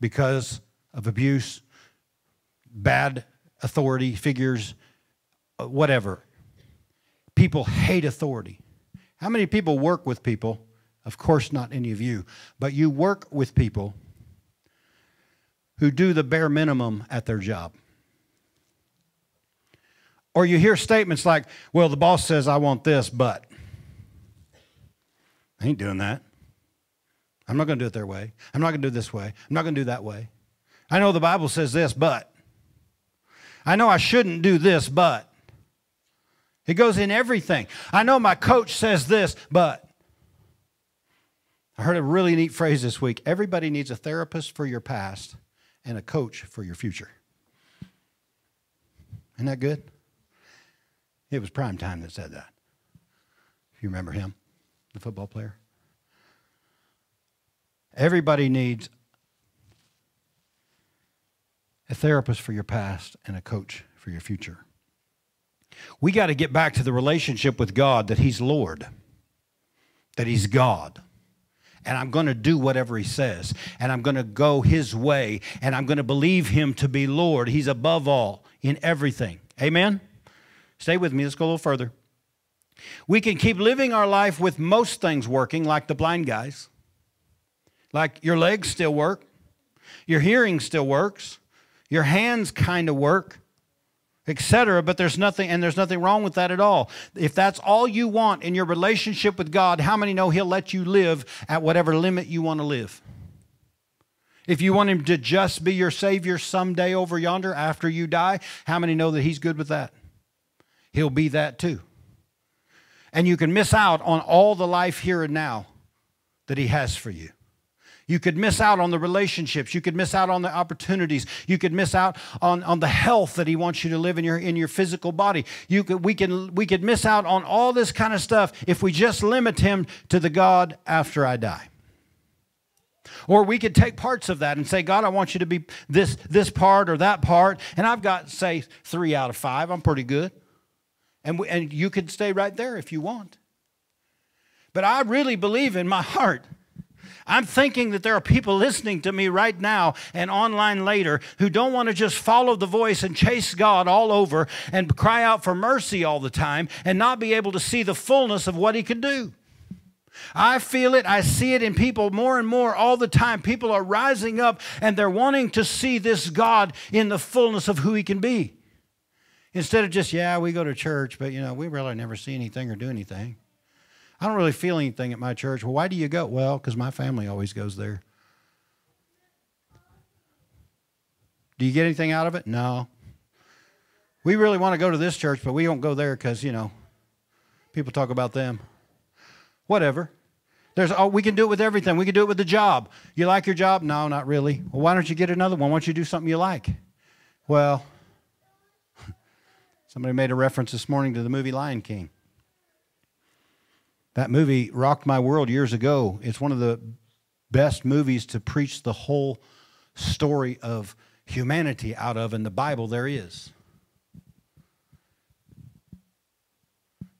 because of abuse, bad authority figures, uh, whatever. People hate authority. How many people work with people? Of course, not any of you, but you work with people who do the bare minimum at their job. Or you hear statements like, well, the boss says I want this, but I ain't doing that. I'm not going to do it their way. I'm not going to do it this way. I'm not going to do that way. I know the Bible says this, but. I know I shouldn't do this, but. It goes in everything. I know my coach says this, but. I heard a really neat phrase this week. Everybody needs a therapist for your past and a coach for your future. Isn't that good? It was prime time that said that. If you remember him, the football player. Everybody needs a therapist for your past and a coach for your future. We got to get back to the relationship with God that He's Lord, that He's God. And I'm going to do whatever He says, and I'm going to go His way, and I'm going to believe Him to be Lord. He's above all in everything. Amen? Stay with me. Let's go a little further. We can keep living our life with most things working, like the blind guys. Like your legs still work, your hearing still works, your hands kind of work, etc. But there's nothing, and there's nothing wrong with that at all. If that's all you want in your relationship with God, how many know He'll let you live at whatever limit you want to live? If you want Him to just be your Savior someday over yonder after you die, how many know that He's good with that? He'll be that too. And you can miss out on all the life here and now that He has for you. You could miss out on the relationships. You could miss out on the opportunities. You could miss out on, on the health that He wants you to live in your, in your physical body. You could, we, can, we could miss out on all this kind of stuff if we just limit Him to the God after I die. Or we could take parts of that and say, God, I want you to be this, this part or that part. And I've got, say, three out of five. I'm pretty good. And, we, and you could stay right there if you want. But I really believe in my heart. I'm thinking that there are people listening to me right now and online later who don't want to just follow the voice and chase God all over and cry out for mercy all the time and not be able to see the fullness of what He can do. I feel it. I see it in people more and more all the time. People are rising up and they're wanting to see this God in the fullness of who He can be. Instead of just, yeah, we go to church, but you know, we really never see anything or do anything. I don't really feel anything at my church. Well, why do you go? Well, because my family always goes there. Do you get anything out of it? No. We really want to go to this church, but we don't go there because, you know, people talk about them. Whatever. There's, oh, we can do it with everything. We can do it with the job. You like your job? No, not really. Well, why don't you get another one? Why don't you do something you like? Well, [laughs] Somebody made a reference this morning to the movie Lion King. That movie rocked my world years ago. It's one of the best movies to preach the whole story of humanity out of in the Bible there is.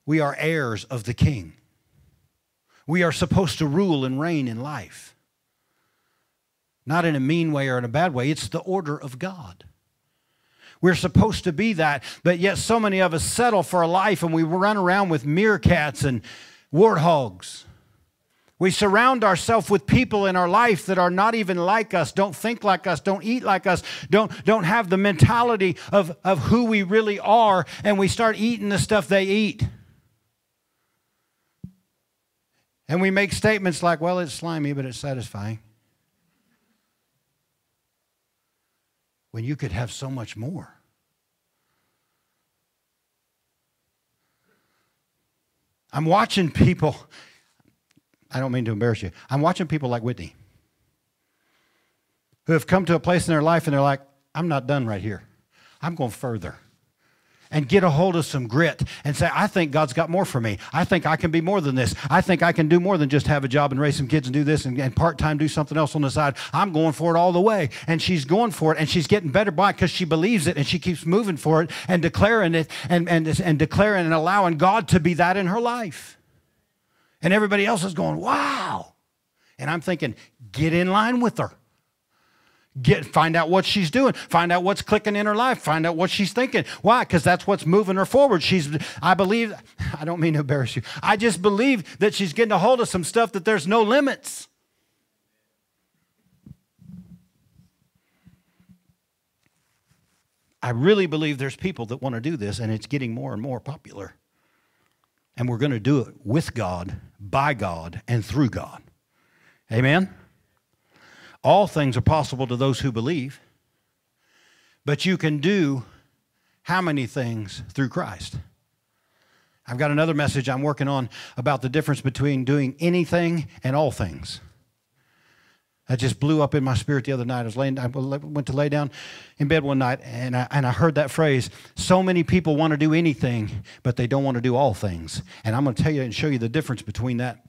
We are heirs of the king. We are supposed to rule and reign in life. Not in a mean way or in a bad way, it's the order of God. We're supposed to be that, but yet so many of us settle for a life and we run around with meerkats and warthogs. We surround ourselves with people in our life that are not even like us, don't think like us, don't eat like us, don't, don't have the mentality of, of who we really are, and we start eating the stuff they eat. And we make statements like, well, it's slimy, but it's satisfying. when you could have so much more. I'm watching people, I don't mean to embarrass you, I'm watching people like Whitney who have come to a place in their life and they're like, I'm not done right here. I'm going further and get a hold of some grit and say, I think God's got more for me. I think I can be more than this. I think I can do more than just have a job and raise some kids and do this and, and part time do something else on the side. I'm going for it all the way. And she's going for it and she's getting better by it because she believes it and she keeps moving for it and declaring it and, and, and declaring and allowing God to be that in her life. And everybody else is going, wow. And I'm thinking, get in line with her. Get find out what she's doing. Find out what's clicking in her life. Find out what she's thinking. Why? Because that's what's moving her forward. She's I believe [laughs] I don't mean to embarrass you. I just believe that she's getting a hold of some stuff that there's no limits. I really believe there's people that want to do this and it's getting more and more popular. And we're going to do it with God, by God, and through God. Amen. All things are possible to those who believe, but you can do how many things through Christ? I've got another message I'm working on about the difference between doing anything and all things. That just blew up in my spirit the other night. I was laying, I went to lay down in bed one night, and I, and I heard that phrase. So many people want to do anything, but they don't want to do all things. And I'm going to tell you and show you the difference between that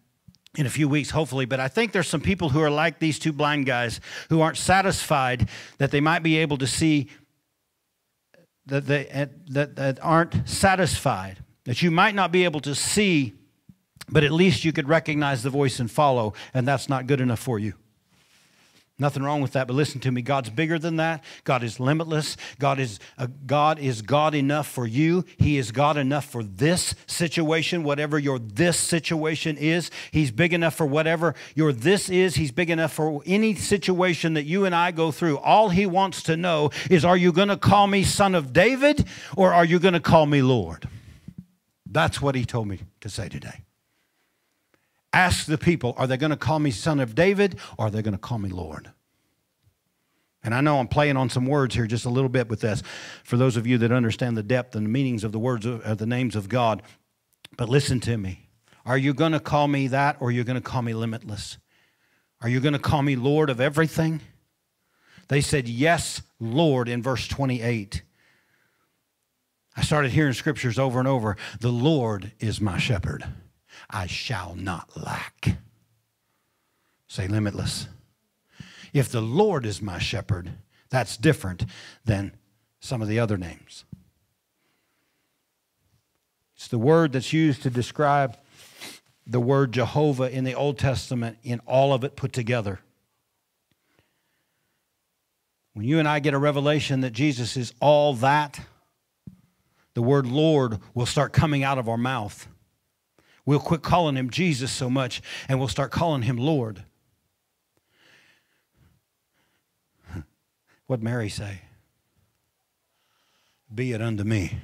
in a few weeks, hopefully. But I think there's some people who are like these two blind guys who aren't satisfied that they might be able to see, that, they, uh, that, that aren't satisfied, that you might not be able to see, but at least you could recognize the voice and follow, and that's not good enough for you. Nothing wrong with that, but listen to me. God's bigger than that. God is limitless. God is a, God is God enough for you. He is God enough for this situation, whatever your this situation is. He's big enough for whatever your this is. He's big enough for any situation that you and I go through. All he wants to know is are you going to call me son of David or are you going to call me Lord? That's what he told me to say today. Ask the people, are they going to call me son of David or are they going to call me Lord? And I know I'm playing on some words here just a little bit with this for those of you that understand the depth and the meanings of the words of, the names of God. But listen to me. Are you going to call me that or are you going to call me limitless? Are you going to call me Lord of everything? They said, Yes, Lord, in verse 28. I started hearing scriptures over and over. The Lord is my shepherd. I shall not lack. Say limitless. If the Lord is my shepherd, that's different than some of the other names. It's the word that's used to describe the word Jehovah in the Old Testament in all of it put together. When you and I get a revelation that Jesus is all that, the word Lord will start coming out of our mouth. We'll quit calling him Jesus so much and we'll start calling him Lord. What Mary say? Be it unto me.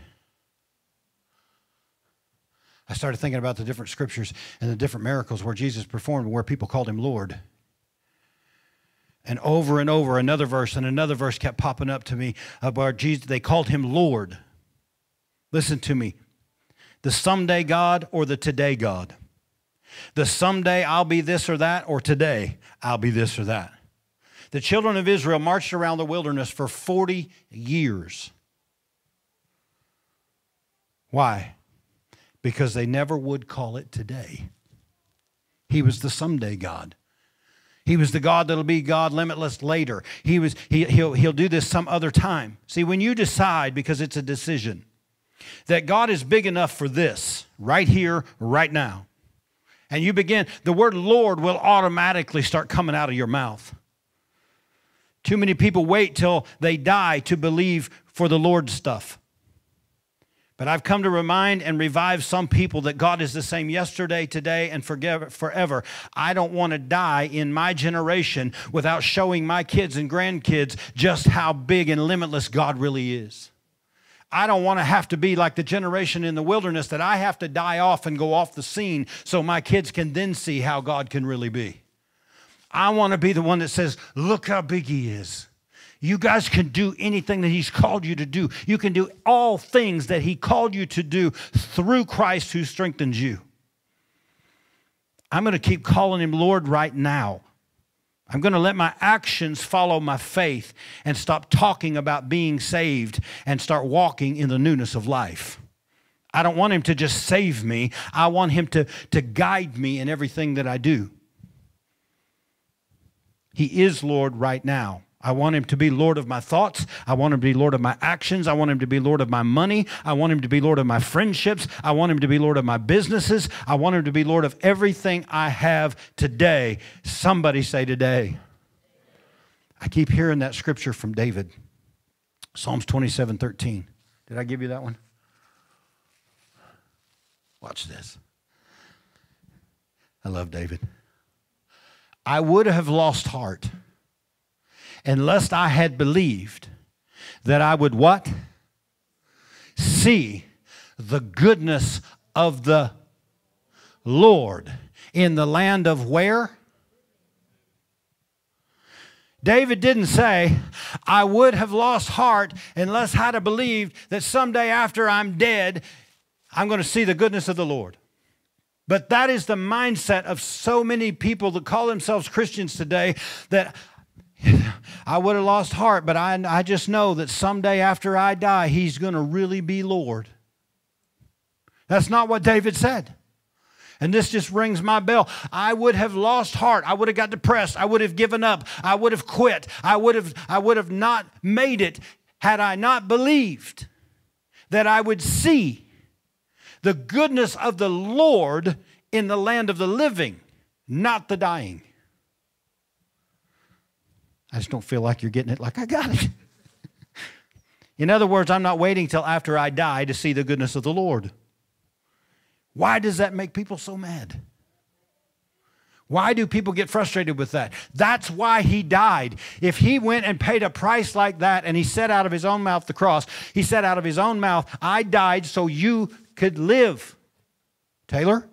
I started thinking about the different scriptures and the different miracles where Jesus performed where people called him Lord. And over and over, another verse and another verse kept popping up to me about Jesus. They called him Lord. Listen to me the someday God or the today God. The someday I'll be this or that, or today I'll be this or that. The children of Israel marched around the wilderness for 40 years. Why? Because they never would call it today. He was the someday God. He was the God that'll be God limitless later. He was, he, he'll, he'll do this some other time. See, when you decide, because it's a decision, that God is big enough for this right here, right now. And you begin, the word Lord will automatically start coming out of your mouth. Too many people wait till they die to believe for the Lord stuff. But I've come to remind and revive some people that God is the same yesterday, today, and forever. I don't want to die in my generation without showing my kids and grandkids just how big and limitless God really is. I don't want to have to be like the generation in the wilderness that I have to die off and go off the scene so my kids can then see how God can really be. I want to be the one that says, Look how big He is. You guys can do anything that He's called you to do. You can do all things that He called you to do through Christ who strengthens you. I'm going to keep calling Him Lord right now. I'm going to let my actions follow my faith and stop talking about being saved and start walking in the newness of life. I don't want him to just save me. I want him to, to guide me in everything that I do. He is Lord right now. I want him to be Lord of my thoughts. I want him to be Lord of my actions. I want him to be Lord of my money. I want him to be Lord of my friendships. I want him to be Lord of my businesses. I want him to be Lord of everything I have today. Somebody say today. I keep hearing that scripture from David Psalms 27 13. Did I give you that one? Watch this. I love David. I would have lost heart unless I had believed that I would what? See the goodness of the Lord in the land of where? David didn't say, I would have lost heart unless I'd have believed that someday after I'm dead, I'm going to see the goodness of the Lord. But that is the mindset of so many people that call themselves Christians today that I would have lost heart, but I, I just know that someday after I die, he's going to really be Lord. That's not what David said. And this just rings my bell. I would have lost heart. I would have got depressed. I would have given up. I would have quit. I would have, I would have not made it had I not believed that I would see the goodness of the Lord in the land of the living, not the dying. I just don't feel like you're getting it like I got it. in other words, I'm not waiting till after I die to see the goodness of the Lord. Why does that make people so mad? Why do people get frustrated with that? That's why he died. If he went and paid a price like that and he said out of his own mouth the cross, he said out of his own mouth, I died so you could live. Taylor?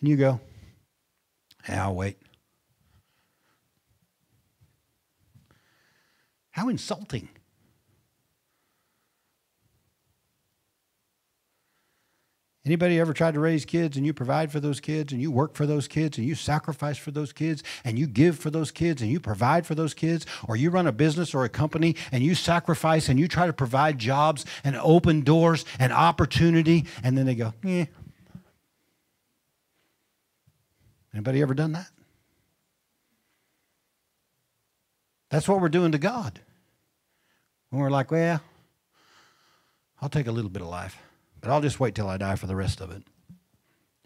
And you go, I'll wait. How insulting. Anybody ever tried to raise kids and you provide for those kids and you work for those kids and you sacrifice for those kids and you give for those kids and you provide for those kids or you run a business or a company and you sacrifice and you try to provide jobs and open doors and opportunity and then they go, "Yeah." Anybody ever done that? That's what we're doing to God. When we're like, well, I'll take a little bit of life. But I'll just wait till I die for the rest of it.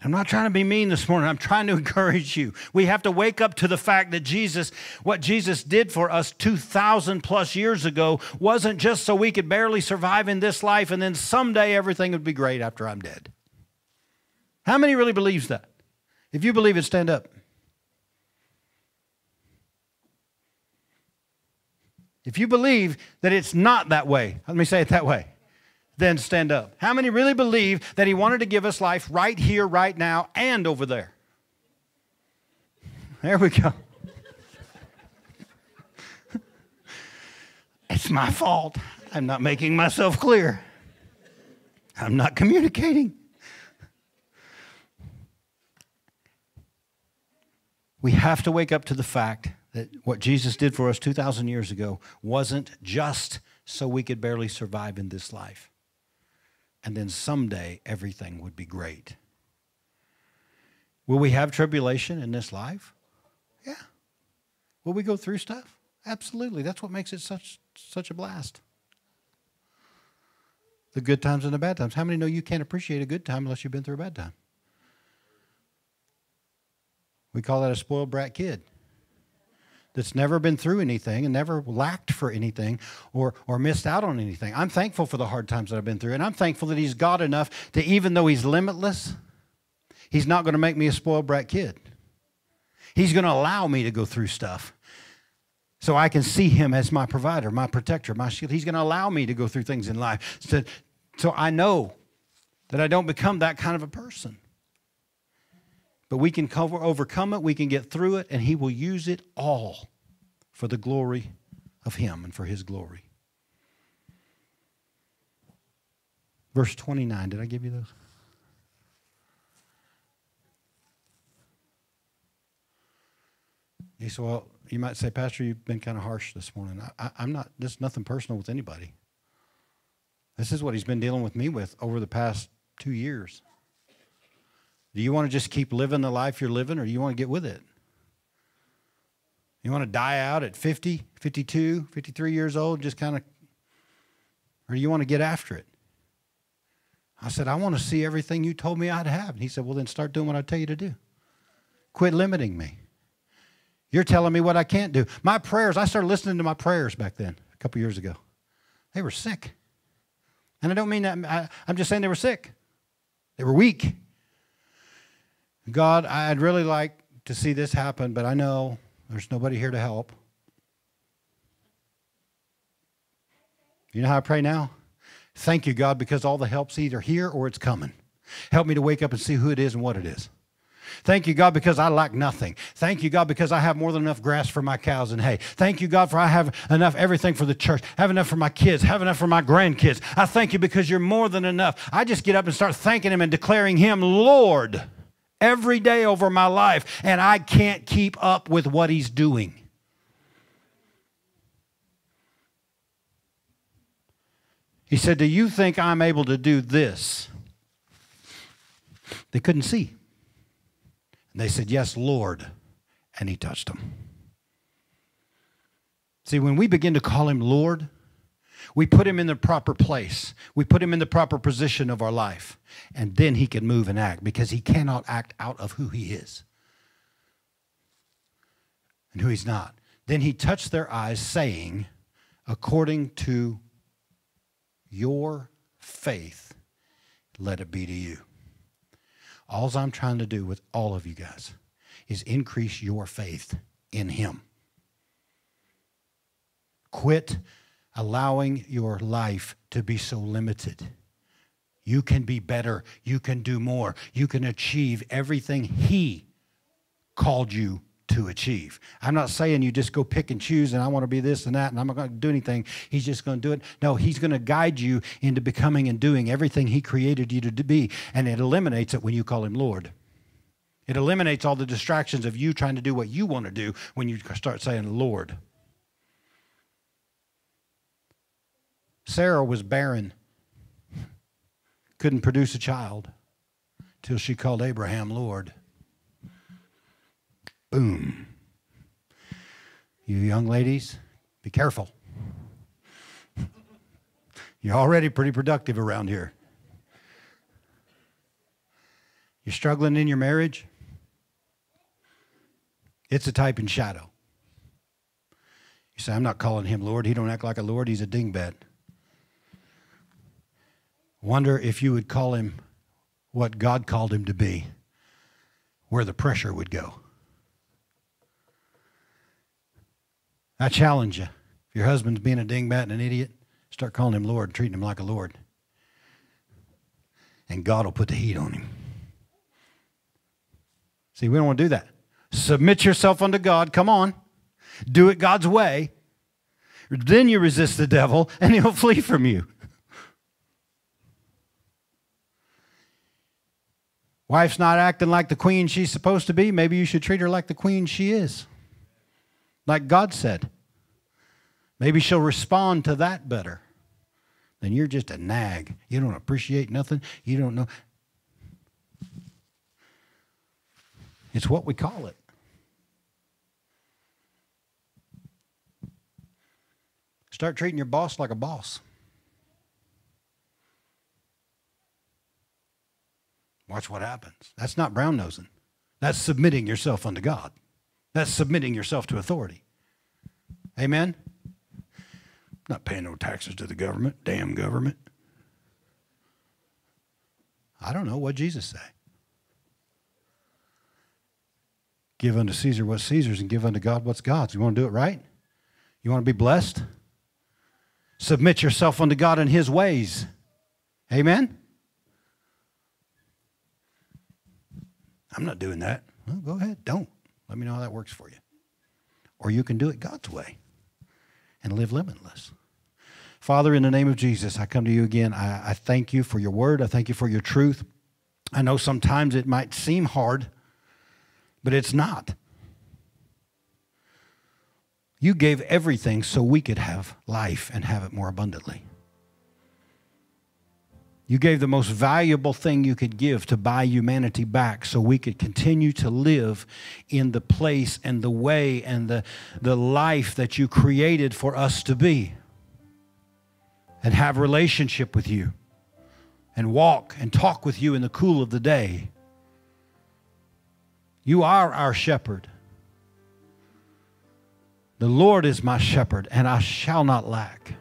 I'm not trying to be mean this morning. I'm trying to [laughs] encourage you. We have to wake up to the fact that Jesus, what Jesus did for us 2,000 plus years ago, wasn't just so we could barely survive in this life and then someday everything would be great after I'm dead. How many really believes that? If you believe it, stand up. If you believe that it's not that way, let me say it that way then stand up. How many really believe that He wanted to give us life right here, right now, and over there? There we go. [laughs] it's my fault. I'm not making myself clear. I'm not communicating. We have to wake up to the fact that what Jesus did for us 2,000 years ago wasn't just so we could barely survive in this life and then someday everything would be great. Will we have tribulation in this life? Yeah. Will we go through stuff? Absolutely. That's what makes it such such a blast. The good times and the bad times. How many know you can't appreciate a good time unless you've been through a bad time? We call that a spoiled brat kid that's never been through anything and never lacked for anything or, or missed out on anything. I'm thankful for the hard times that I've been through, and I'm thankful that He's God enough to, even though He's limitless, He's not going to make me a spoiled brat kid. He's going to allow me to go through stuff so I can see Him as my provider, my protector, my shield. He's going to allow me to go through things in life so, so I know that I don't become that kind of a person. But we can cover, overcome it, we can get through it, and He will use it all for the glory of Him and for His glory. Verse 29, did I give you those? He said, Well, uh, you might say, Pastor, you've been kind of harsh this morning. I, am not, this is nothing personal with anybody. This is what he's been dealing with me with over the past two years. Do you want to just keep living the life you're living or do you want to get with it? You want to die out at 50, 52, 53 years old, just kind of, or do you want to get after it? I said, I want to see everything you told me I'd have. And he said, Well, then start doing what I tell you to do. Quit limiting me. You're telling me what I can't do. My prayers, I started listening to my prayers back then, a couple years ago. They were sick. And I don't mean that, I, I'm just saying they were sick. They were weak. God, I'd really like to see this happen, but I know there's nobody here to help. You know how I pray now? Thank you, God, because all the help's either here or it's coming. Help me to wake up and see who it is and what it is. Thank you, God, because I lack nothing. Thank you, God, because I have more than enough grass for my cows and hay. Thank you, God, for I have enough everything for the church, have enough for my kids, have enough for my grandkids. I thank you because you're more than enough. I just get up and start thanking Him and declaring Him Lord every day over my life, and I can't keep up with what He's doing. He said, Do you think I'm able to do this? They couldn't see. And they said, Yes, Lord. And he touched them. See, when we begin to call him Lord, we put him in the proper place. We put him in the proper position of our life. And then he can move and act because he cannot act out of who he is and who he's not. Then he touched their eyes, saying, According to your faith, let it be to you. All I'm trying to do with all of you guys is increase your faith in Him. Quit allowing your life to be so limited. You can be better. You can do more. You can achieve everything He called you to achieve. I'm not saying you just go pick and choose and I want to be this and that and I'm not going to do anything. He's just going to do it. No, He's going to guide you into becoming and doing everything He created you to be. And it eliminates it when you call Him Lord. It eliminates all the distractions of you trying to do what you want to do when you start saying Lord. Sarah was barren, couldn't produce a child till she called Abraham Lord. Boom. You young ladies, be careful. You're already pretty productive around here. You're struggling in your marriage? It's a type and shadow. You say, I'm not calling him Lord. He don't act like a Lord. He's a dingbat. Wonder if you would call him what God called him to be, where the pressure would go. I challenge you. If your husband's being a dingbat and an idiot, start calling him Lord, and treating him like a Lord. And God will put the heat on him. See, we don't want to do that. Submit yourself unto God. Come on. Do it God's way. Then you resist the devil and he'll [laughs] flee from you. Wife's not acting like the queen she's supposed to be. Maybe you should treat her like the queen she is like God said. Maybe she'll respond to that better. Then you're just a nag. You don't appreciate nothing. You don't know. It's what we call it. Start treating your boss like a boss. Watch what happens. That's not brown nosing. That's submitting yourself unto God. That's submitting yourself to authority. Amen? Not paying no taxes to the government, damn government. I don't know. What Jesus say? Give unto Caesar what's Caesar's and give unto God what's God's. You want to do it right? You want to be blessed? Submit yourself unto God in His ways. Amen? I'm not doing that. Well, go ahead. Don't. Let me know how that works for you. Or you can do it God's way and live limitless. Father, in the name of Jesus, I come to you again. I, I, thank you for your word. I thank you for your truth. I know sometimes it might seem hard, but it's not. You gave everything so we could have life and have it more abundantly. You gave the most valuable thing you could give to buy humanity back so we could continue to live in the place and the way and the, the life that you created for us to be and have relationship with you and walk and talk with you in the cool of the day. You are our shepherd. The Lord is my shepherd, and I shall not lack.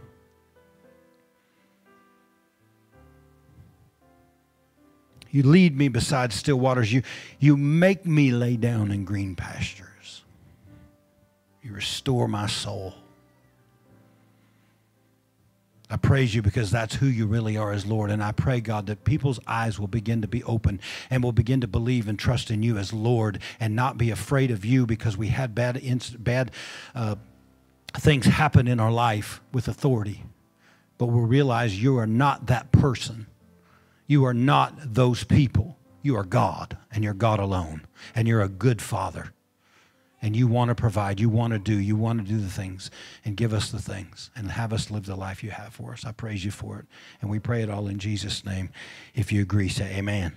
You lead me beside still waters. You, you make me lay down in green pastures. You restore my soul. I praise you because that's who you really are as Lord. And I pray, God, that people's eyes will begin to be open and will begin to believe and trust in you as Lord and not be afraid of you because we had bad, bad uh, things happen in our life with authority. But we'll realize you are not that person. You are not those people. You are God, and you're God alone. And you're a good Father and you want to provide, you want to do, you want to do the things and give us the things and have us live the life you have for us. I praise you for it. And we pray it all in Jesus' name. If you agree, say amen.